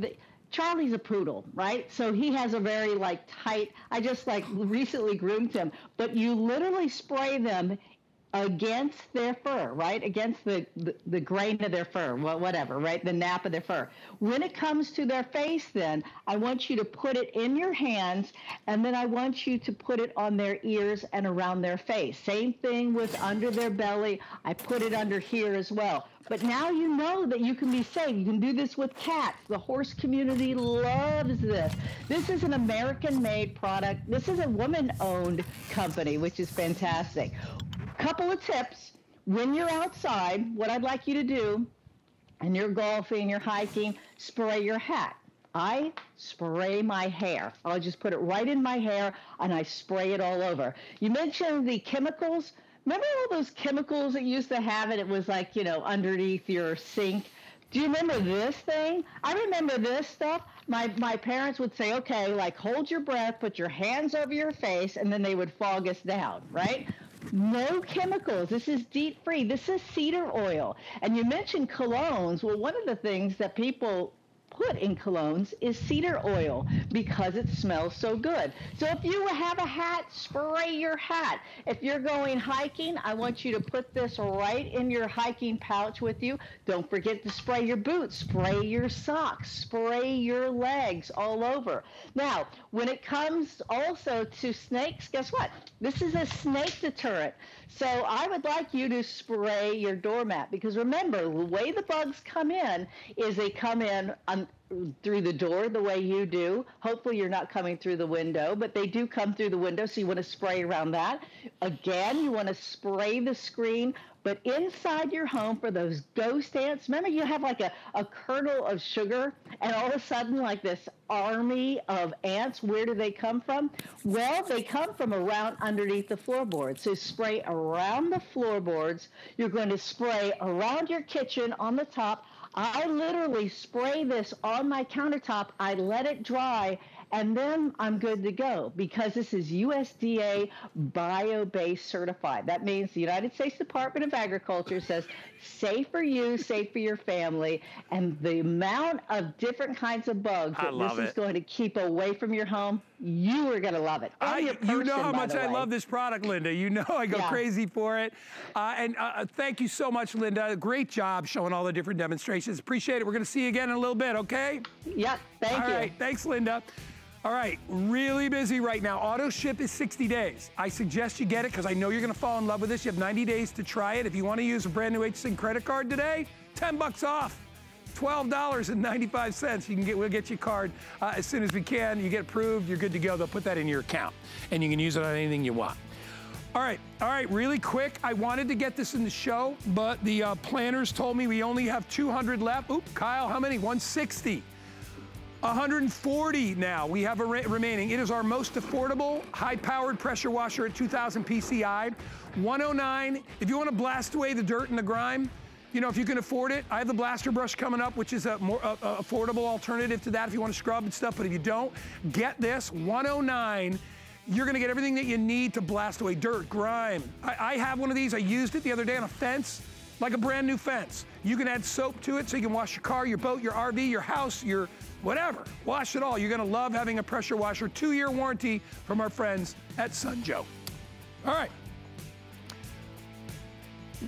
Charlie's a poodle, right? So he has a very like tight. I just like recently groomed him, but you literally spray them against their fur, right? Against the, the, the, grain of their fur, whatever, right? The nap of their fur. When it comes to their face, then I want you to put it in your hands and then I want you to put it on their ears and around their face. Same thing with under their belly. I put it under here as well. But now you know that you can be safe. You can do this with cats. The horse community loves this. This is an American made product. This is a woman owned company, which is fantastic couple of tips. When you're outside, what I'd like you to do, and you're golfing, you're hiking, spray your hat. I spray my hair. I'll just put it right in my hair and I spray it all over. You mentioned the chemicals. Remember all those chemicals that used to have it? It was like, you know, underneath your sink. Do you remember this thing? I remember this stuff. My my parents would say, okay, like hold your breath, put your hands over your face, and then they would fog us down, right? No chemicals. This is DEET free. This is cedar oil. And you mentioned colognes. Well, one of the things that people put in colognes is cedar oil because it smells so good. So if you have a hat, spray your hat. If you're going hiking, I want you to put this right in your hiking pouch with you. Don't forget to spray your boots, spray your socks, spray your legs all over. Now, when it comes also to snakes, guess what? This is a snake deterrent. So I would like you to spray your doormat because remember, the way the bugs come in is they come in on, through the door the way you do. Hopefully, you're not coming through the window, but they do come through the window, so you want to spray around that. Again, you want to spray the screen but inside your home for those ghost ants, remember you have like a, a kernel of sugar and all of a sudden like this army of ants, where do they come from? Well, they come from around underneath the floorboards. So spray around the floorboards. You're going to spray around your kitchen on the top. I literally spray this on my countertop. I let it dry and then I'm good to go because this is USDA bio-based certified. That means the United States Department of Agriculture says safe for you, safe for your family, and the amount of different kinds of bugs that this it. is going to keep away from your home, you are going to love it. I, person, you know how much I love this product, Linda. You know I go yeah. crazy for it. Uh, and uh, uh, thank you so much, Linda. Great job showing all the different demonstrations. Appreciate it. We're going to see you again in a little bit, okay? Yep. Thank all you. All right. Thanks, Linda. All right, really busy right now. Auto ship is 60 days. I suggest you get it because I know you're going to fall in love with this. You have 90 days to try it. If you want to use a brand new HSN credit card today, 10 bucks off. $12.95. You can get, we'll get you a card uh, as soon as we can. You get approved, you're good to go. They'll put that in your account and you can use it on anything you want. All right, all right, really quick. I wanted to get this in the show, but the uh, planners told me we only have 200 left. Oop, Kyle, how many? 160. 140 now we have re remaining. It is our most affordable, high-powered pressure washer at 2000 PSI. 109, if you want to blast away the dirt and the grime, you know, if you can afford it, I have the blaster brush coming up, which is a more uh, uh, affordable alternative to that if you want to scrub and stuff. But if you don't, get this, 109 you're gonna get everything that you need to blast away dirt, grime. I, I, have one of these, I used it the other day on a fence, like a brand new fence. You can add soap to it so you can wash your car, your boat, your RV, your house, your whatever. Wash it all. You're going to love having a pressure washer. Two year warranty from our friends at Sun Joe. All right.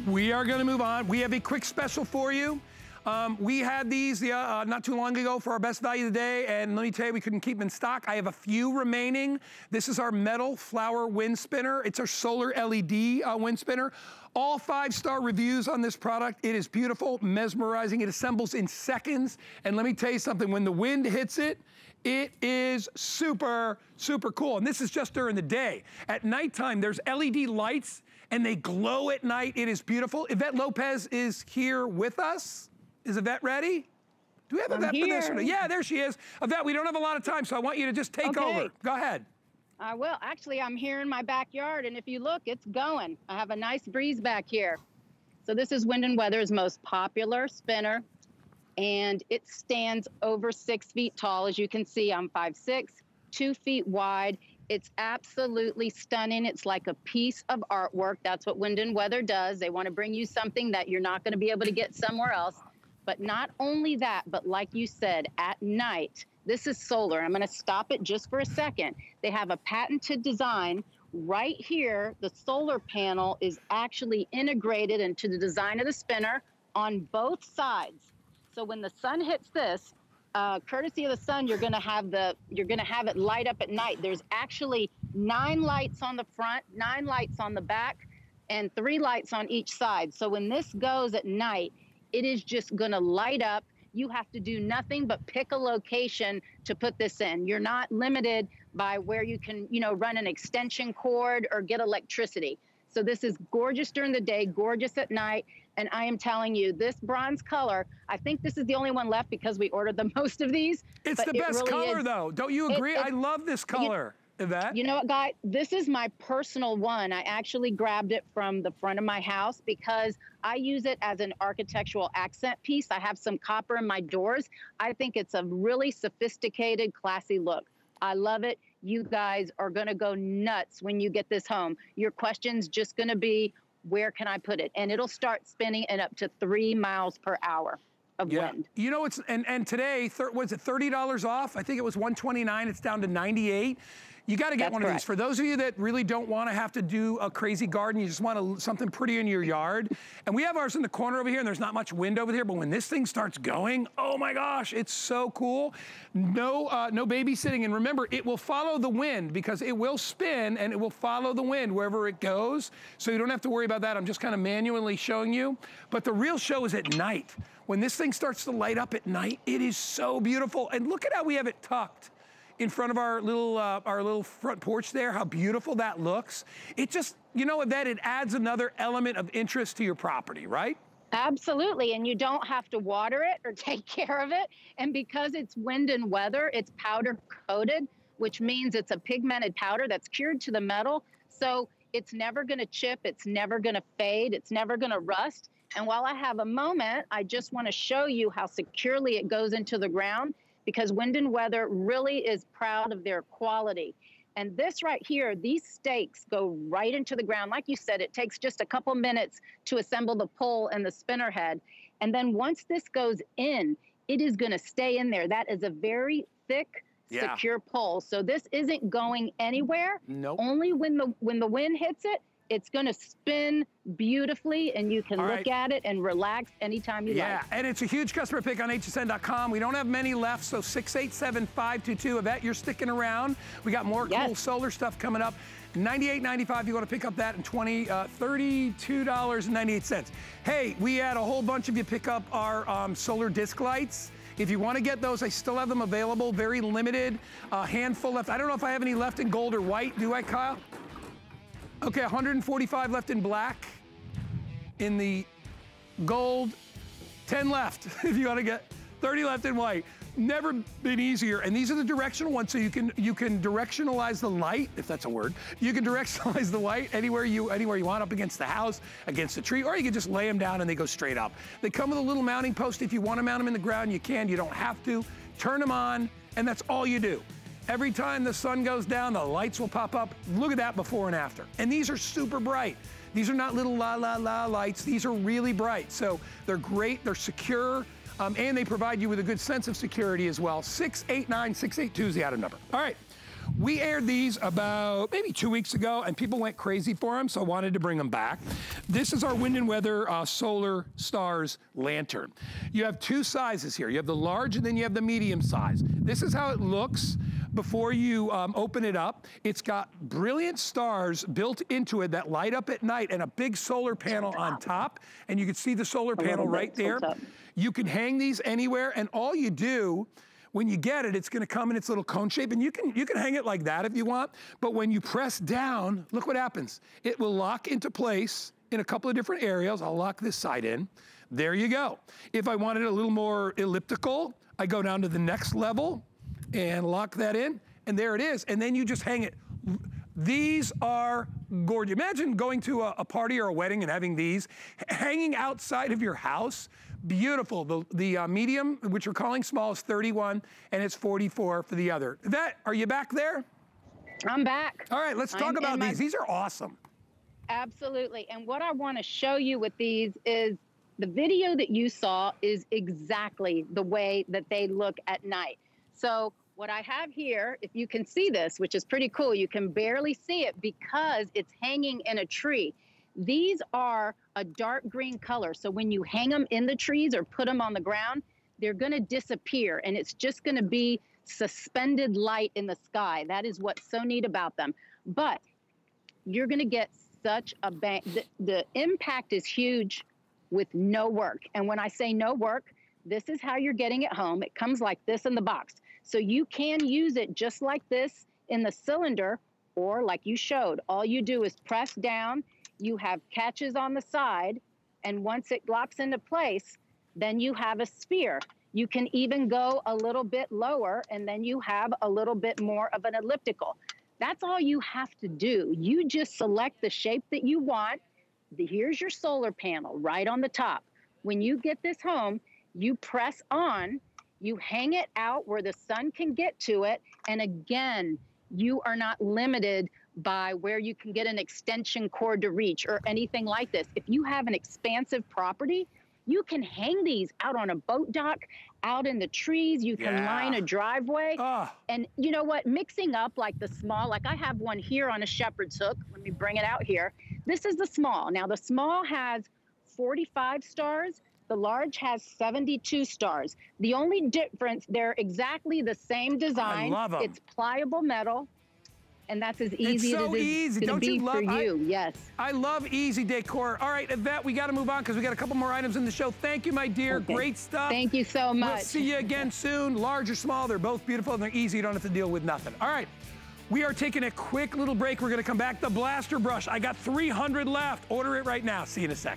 We are going to move on. We have a quick special for you. Um, we had these uh, not too long ago for our best value of the day, and let me tell you, we couldn't keep them in stock. I have a few remaining. This is our metal flower wind spinner. It's our solar LED uh, wind spinner. All five-star reviews on this product. It is beautiful, mesmerizing. It assembles in seconds. And let me tell you something, when the wind hits it, it is super, super cool. And this is just during the day. At nighttime, there's LED lights and they glow at night. It is beautiful. Yvette Lopez is here with us. Is Yvette ready? Do we have Yvette for this? Or Yeah, there she is. Yvette, we don't have a lot of time, so I want you to just take okay. over. Go ahead. I will. Actually, I'm here in my backyard, and if you look, it's going. I have a nice breeze back here. So this is Wind and Weather's most popular spinner, and it stands over six feet tall. As you can see, I'm five six, two feet wide. It's absolutely stunning. It's like a piece of artwork. That's what Wind and Weather does. They want to bring you something that you're not going to be able to get somewhere else. But not only that, but like you said, at night, this is solar. I'm going to stop it just for a second. They have a patented design. Right here, the solar panel is actually integrated into the design of the spinner on both sides. So when the sun hits this, uh, courtesy of the sun, you're going to have the you're going to have it light up at night. There's actually nine lights on the front, nine lights on the back, and three lights on each side. So when this goes at night, it is just going to light up you have to do nothing but pick a location to put this in. You're not limited by where you can, you know, run an extension cord or get electricity. So this is gorgeous during the day, gorgeous at night. And I am telling you, this bronze color, I think this is the only one left because we ordered the most of these. It's the best really color, is, though. Don't you agree? It, it, I love this color. Yvette? You know what, Guy? This is my personal one. I actually grabbed it from the front of my house because I use it as an architectural accent piece. I have some copper in my doors. I think it's a really sophisticated, classy look. I love it. you guys are going to go nuts when you get this home. Your question's just going to be, where can I put it? And it'll start spinning at up to three miles per hour of yeah. wind. You know, it's and and today was it thirty dollars off? I think it was one twenty nine. It's down to ninety eight. You got to get That's one correct. of these. For those of you that really don't want to have to do a crazy garden, you just want to, something pretty in your yard. And we have ours in the corner over here, and there's not much wind over here. But when this thing starts going, oh my gosh, it's so cool. No, uh, no babysitting. And remember, it will follow the wind because it will spin and it will follow the wind wherever it goes. So you don't have to worry about that. I'm just kind of manually showing you. But the real show is at night. When this thing starts to light up at night, it is so beautiful. And look at how we have it tucked in front of our little uh, our little front porch there, how beautiful that looks. It just, you know, that it adds another element of interest to your property, right? Absolutely. And you don't have to water it or take care of it. And because it's wind and weather, it's powder coated, which means it's a pigmented powder that's cured to the metal. So it's never going to chip, it's never going to fade, it's never going to rust. And while I have a moment, I just want to show you how securely it goes into the ground because Wind and Weather really is proud of their quality. And this right here, these stakes go right into the ground. Like you said, it takes just a couple minutes to assemble the pole and the spinner head. And then once this goes in, it is going to stay in there. That is a very thick, Yeah. secure pole. So this isn't going anywhere. Nope. Only when the when the wind hits it, it's going to spin beautifully, and you can All look right. at it and relax anytime you Yeah, like. Yeah, and it's a huge customer pick on hsn.com. We don't have many left, so 687-522. Yvette, you're sticking around. We got more Yes. cool solar stuff coming up. $98.95, you want to pick up that, and 20, uh, $32.98. Hey, we had a whole bunch of you pick up our um, solar disc lights. If you want to get those, I still have them available. Very limited, a handful left. I don't know if I have any left in gold or white. Do I, Kyle? Okay, 145 left in black. In the gold, 10 left if you want to get 30 left in white. Never been easier. And these are the directional ones, so you can you can directionalize the light, if that's a word. You can directionalize the light anywhere you anywhere you want, up against the house, against the tree, or you can just lay them down and they go straight up. They come with a little mounting post. If you want to mount them in the ground, you can. You don't have to. Turn them on, and that's all you do. Every time the sun goes down, the lights will pop up. Look at that before and after. And these are super bright. These are not little la la la lights. These are really bright. So they're great, they're secure, um, and they provide you with a good sense of security as well. 689 682 is the item number. All right. We aired these about maybe two weeks ago, and people went crazy for them, so I wanted to bring them back. This is our Wind and Weather uh, Solar Stars lantern. You have two sizes here. You have the large, and then you have the medium size. This is how it looks before you um, open it up. It's got brilliant stars built into it that light up at night, and a big solar panel on top. And you can see the solar panel right there. You can hang these anywhere, and all you do when you get it, it's going to come in its little cone shape, and you can you can hang it like that if you want. But when you press down, look what happens. It will lock into place in a couple of different areas. I'll lock this side in. There you go. If I wanted a little more elliptical, I go down to the next level and lock that in, and there it is. And then you just hang it. These are gorgeous. Imagine going to a, a party or a wedding and having these hanging outside of your house. Beautiful. The, the uh, medium, which we're calling small, is 31, and it's 44 for the other. That, are you back there? I'm back. All right, let's talk I'm about these. These are awesome. Absolutely. And what I want to show you with these is the video that you saw is exactly the way that they look at night. So, what I have here, if you can see this, which is pretty cool, you can barely see it because it's hanging in a tree. These are a dark green color. So, when you hang them in the trees or put them on the ground, they're going to disappear and it's just going to be suspended light in the sky. That is what's so neat about them. But you're going to get such a bang. The, the impact is huge with no work. And when I say no work, this is how you're getting it home. It comes like this in the box. So you can use it just like this in the cylinder, or like you showed. All you do is press down, you have catches on the side, and once it locks into place, then you have a sphere. You can even go a little bit lower, and then you have a little bit more of an elliptical. That's all you have to do. You just select the shape that you want. Here's your solar panel right on the top. When you get this home, you press on, you hang it out where the sun can get to it, and again, you are not limited by where you can get an extension cord to reach or anything like this. If you have an expansive property, you can hang these out on a boat dock, out in the trees. You can Yeah. line a driveway. Ah, And you know what? Mixing up like the small, like I have one here on a shepherd's hook. Let me bring it out here. This is the small. Now, the small has 45 stars. The large has 72 stars. The only difference, they're exactly the same design. love 'em. It's pliable metal, and that's as easy so as it is so easy. Don't to you love- for I- yes. I love easy decor. All right, Yvette, we got to move on because we got a couple more items in the show. Thank you, my dear. Okay. Great stuff. Thank you so much. We'll see you again soon. Large or small, they're both beautiful and they're easy. You don't have to deal with nothing. All right. We are taking a quick little break. We're going to come back. The blaster brush. I got 300 left. Order it right now. See you in a sec.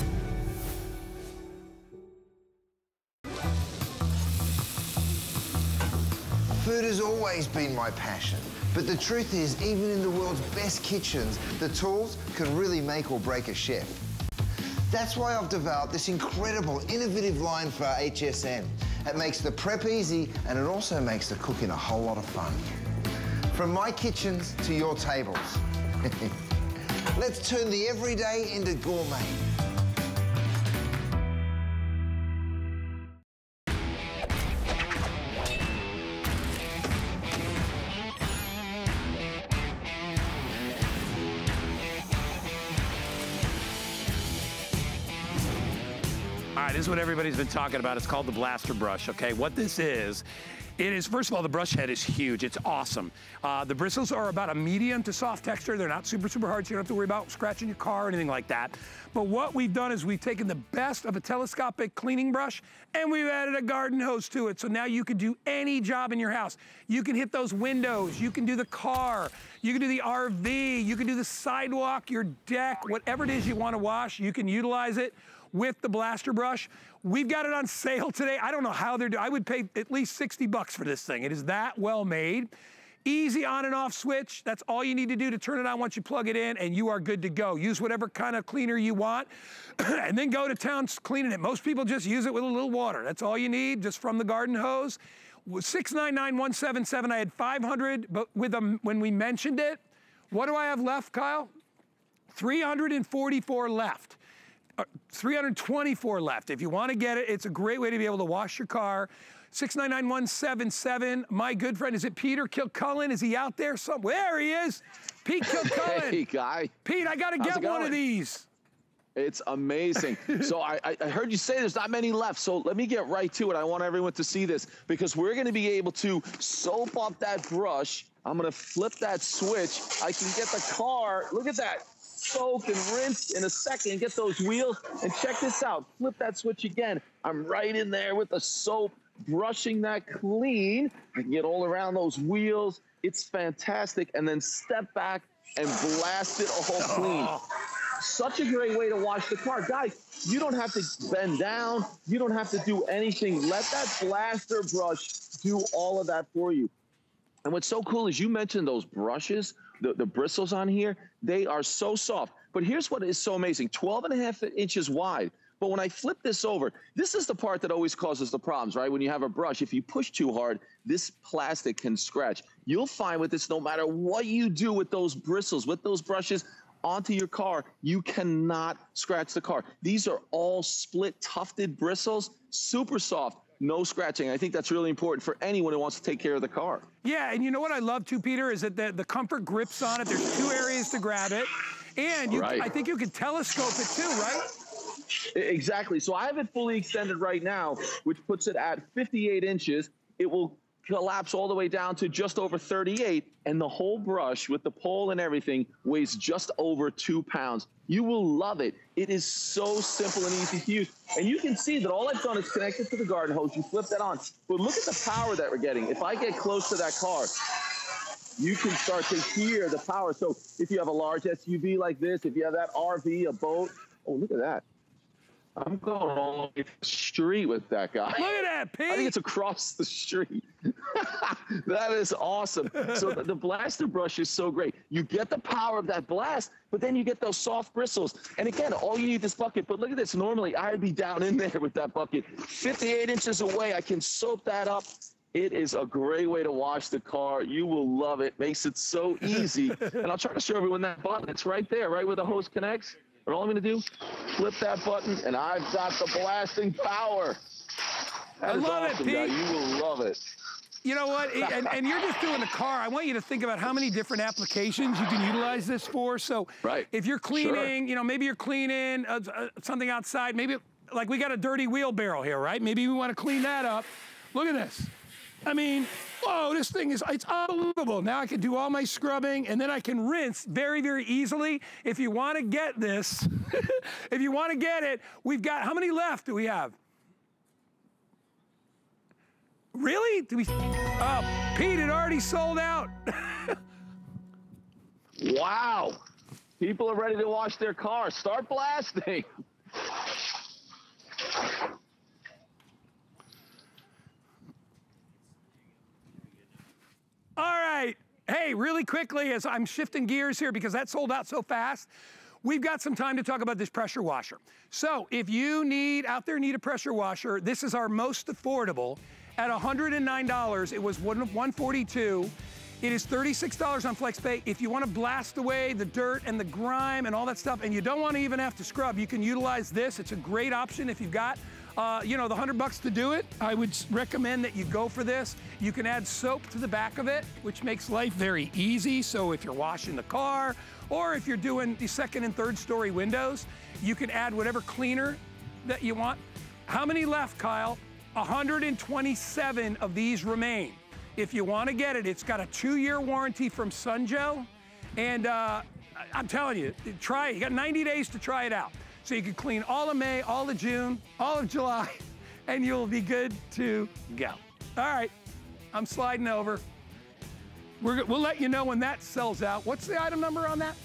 Food has always been my passion. But the truth is, even in the world's best kitchens, the tools can really make or break a chef. That's why I've developed this incredible, innovative line for HSN. It makes the prep easy and it also makes the cooking a whole lot of fun. From my kitchens to your tables. Let's turn the everyday into gourmet. What everybody's been talking about. It's called the blaster brush, okay? What this is, it is, first of all, the brush head is huge. It's awesome. Uh, the bristles are about a medium to soft texture. They're not super, super hard, so you don't have to worry about scratching your car or anything like that. But what we've done is we've taken the best of a telescopic cleaning brush and we've added a garden hose to it. So now you can do any job in your house. You can hit those windows. You can do the car. You can do the RV. You can do the sidewalk, your deck, whatever it is you want to wash, you can utilize it with the blaster brush. We've got it on sale today. I don't know how they're doing. I would pay at least 60 bucks for this thing. It is that well made. Easy on and off switch. That's all you need to do to turn it on once you plug it in and you are good to go. Use whatever kind of cleaner you want and then go to town cleaning it. Most people just use it with a little water. That's all you need just from the garden hose. 699177, I had 500, but with them when we mentioned it, what do I have left, Kyle? 344 left. Uh, 324 left. If you want to get it, it's a great way to be able to wash your car. 699177. My good friend, is it Peter Kilcullen? Is he out there somewhere? There he is. Pete Kilcullen. Hey, guy. Pete, I got to How's get one of these. It's amazing. so I, I- I heard you say there's not many left. So let me get right to it. I want everyone to see this because we're going to be able to soap up that brush. I'm going to flip that switch. I can get the car. Look at that. Soak and rinse in a second. Get those wheels. And check this out. Flip that switch again. I'm right in there with the soap, brushing that clean. I can get all around those wheels. It's fantastic. And then step back and blast it all clean such a great way to wash the car. Guys, you don't have to bend down. You don't have to do anything. Let that blaster brush do all of that for you. And what's so cool is you mentioned those brushes, the, the bristles on here, they are so soft. But here's what is so amazing 12 and a half inches wide. But when I flip this over, this is the part that always causes the problems, right? When you have a brush, if you push too hard, this plastic can scratch. You'll find with this, no matter what you do with those bristles, with those brushes, onto your car, you cannot scratch the car. These are all split tufted bristles, super soft, no scratching. I think that's really important for anyone who wants to take care of the car. Yeah, and you know what I love too, Peter, is that the, the comfort grips on it. There's two areas to grab it. And you, Right. I think you can telescope it too, right? Exactly. So I have it fully extended right now, which puts it at 58 inches. It will collapse all the way down to just over 38, and the whole brush with the pole and everything weighs just over two pounds. You will love it. It is so simple and easy to use. And you can see that all I've done is connected to the garden hose. You flip that on. But look at the power that we're getting. If I get close to that car, you can start to hear the power. So if you have a large SUV like this, if you have that RV, a boat, oh, look at that. I'm going all the street with that guy. Look at that, Pete. I think it's across the street. that is awesome. So the, the, blaster brush is so great. You get the power of that blast, but then you get those soft bristles. And again, all you need is bucket. But look at this. Normally, I'd be down in there with that bucket. 58 inches away, I can soap that up. It is a great way to wash the car. You will love it. Makes it so easy. and I'll try to show everyone that button. It's right there, right where the hose connects. And all I'm going to do, flip that button, and I've got the blasting power. That I love awesome, it, Pete. You will love it. You know what? And, and, you're just doing the car. I want you to think about how many different applications you can utilize this for. So, right. if you're cleaning, sure. you know, maybe you're cleaning uh, uh, something outside. Maybe like we got a dirty wheelbarrow here, right? Maybe we want to clean that up. Look at this. I mean, whoa, this thing is, it's unbelievable. Now I can do all my scrubbing and then I can rinse very, very easily. If you want to get this, if you want to get it, we've got, how many left do we have? Really? Do we, oh, Pete, it already sold out. wow. People are ready to wash their cars. Start blasting. All right. Hey, really quickly, as I'm shifting gears here because that sold out so fast, we've got some time to talk about this pressure washer. So if you need out there need a pressure washer, this is our most affordable at $109. It was 142. It is $36 on FlexPay. If you want to blast away the dirt and the grime and all that stuff, and you don't want to even have to scrub, you can utilize this. It's a great option if you've got uh, you know, the 100 bucks to do it, I would recommend that you go for this. You can add soap to the back of it, which makes life very easy. So if you're washing the car or if you're doing the second and third story windows, you can add whatever cleaner that you want. How many left, Kyle? 127 of these remain. If you want to get it, it's got a two-year warranty from Sun Joe. And uh, I'm telling you, try it. You got 90 days to try it out. So you can clean all of May, all of June, all of July, and you'll be good to go. All right, I'm sliding over. we will let you know when that sells out. What's the item number on that?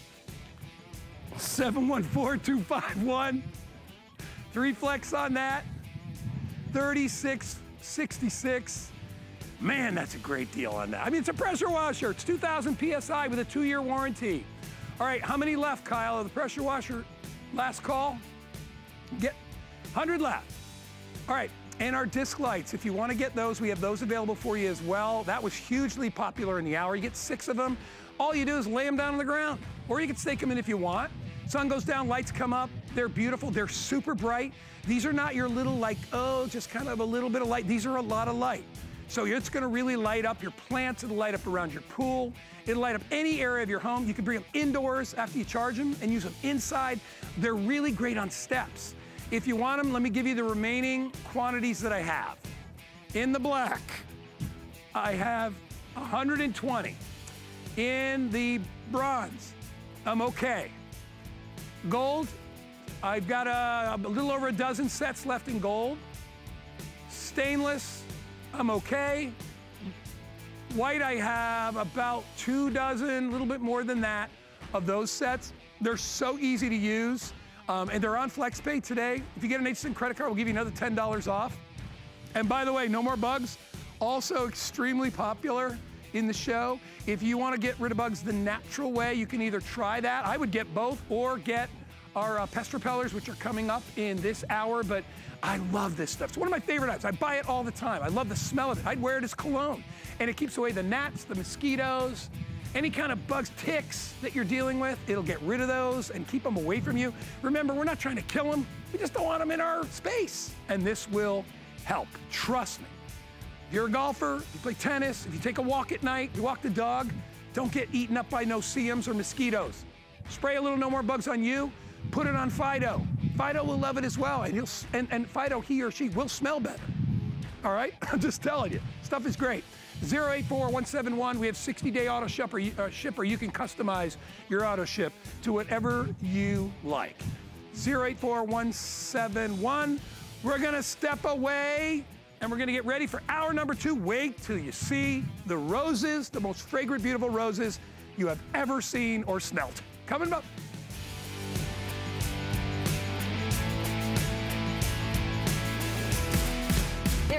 714251. Three flex on that. 3666. Man, that's a great deal on that. I mean, it's a pressure washer. It's 2,000 PSI with a two-year warranty. All right, how many left, Kyle, of the pressure washer Last call. Get 100 left. All right, and our disc lights, if you want to get those, we have those available for you as well. That was hugely popular in the hour. You get six of them. All you do is lay them down on the ground, or you can stake them in if you want. Sun goes down, lights come up. They're beautiful. They're super bright. These are not your little, like, oh, just kind of a little bit of light. These are a lot of light. So it's gonna really light up your plants, it'll light up around your pool, it'll light up any area of your home. You can bring them indoors after you charge them and use them inside. They're really great on steps. If you want them, let me give you the remaining quantities that I have. In the black, I have 120. In the bronze, I'm okay. Gold, I've got a, a little over a dozen sets left in gold. Stainless, I'm okay. White, I have about two dozen, a little bit more than that, of those sets. They're so easy to use, um, and they're on FlexPay today. If you get an HSN credit card, we'll give you another $10 off. And by the way, no more bugs. Also extremely popular in the show. If you want to get rid of bugs the natural way, you can either try that. I would get both or get our uh, pest repellers, which are coming up in this hour. But I love this stuff. It's one of my favorite items. I buy it all the time. I love the smell of it. I'd wear it as cologne. And it keeps away the gnats, the mosquitoes, any kind of bugs, ticks that you're dealing with. It'll get rid of those and keep them away from you. Remember, we're not trying to kill them. We just don't want them in our space. And this will help. Trust me. If you're a golfer, you play tennis, if you take a walk at night, you walk the dog, don't get eaten up by no-see-ums or mosquitoes. Spray a little no more bugs on you, put it on Fido. Fido will love it as well, and he'll and, and Fido, he or she will smell better. All right, I'm just telling you, stuff is great. 084171, we have 60-day auto shipper, uh, shipper. You can customize your auto ship to whatever you like. 084171, we're gonna step away and we're gonna get ready for hour number two. Wait till you see the roses, the most fragrant, beautiful roses you have ever seen or smelt. Coming up.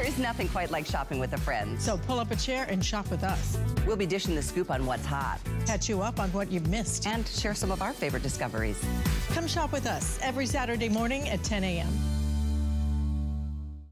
Is nothing quite like shopping with a friend. So pull up a chair and shop with us. We'll be dishing the scoop on what's hot. Catch you up on what you've missed. And share some of our favorite discoveries. Come shop with us every Saturday morning at 10 a.m.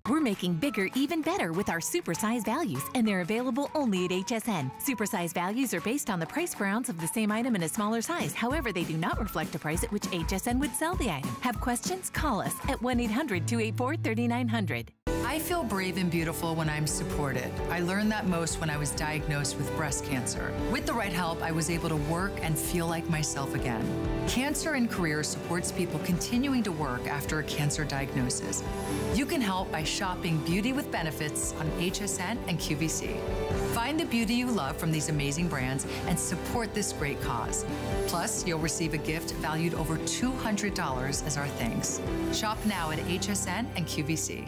We're making bigger even better with our supersize values, and they're available only at HSN. Supersize values are based on the price per ounce of the same item in a smaller size. However, they do not reflect a price at which HSN would sell the item. Have questions? Call us at 1 800 284 3900. I feel brave and beautiful when I'm supported. I learned that most when I was diagnosed with breast cancer. With the right help, I was able to work and feel like myself again. Cancer and Career supports people continuing to work after a cancer diagnosis. You can help by shopping beauty with benefits on HSN and QVC. Find the beauty you love from these amazing brands and support this great cause. Plus, you'll receive a gift valued over $200 as our thanks. Shop now at HSN and QVC.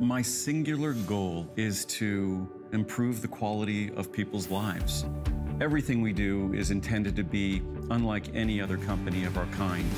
My singular goal is to improve the quality of people's lives. Everything we do is intended to be unlike any other company of our kind.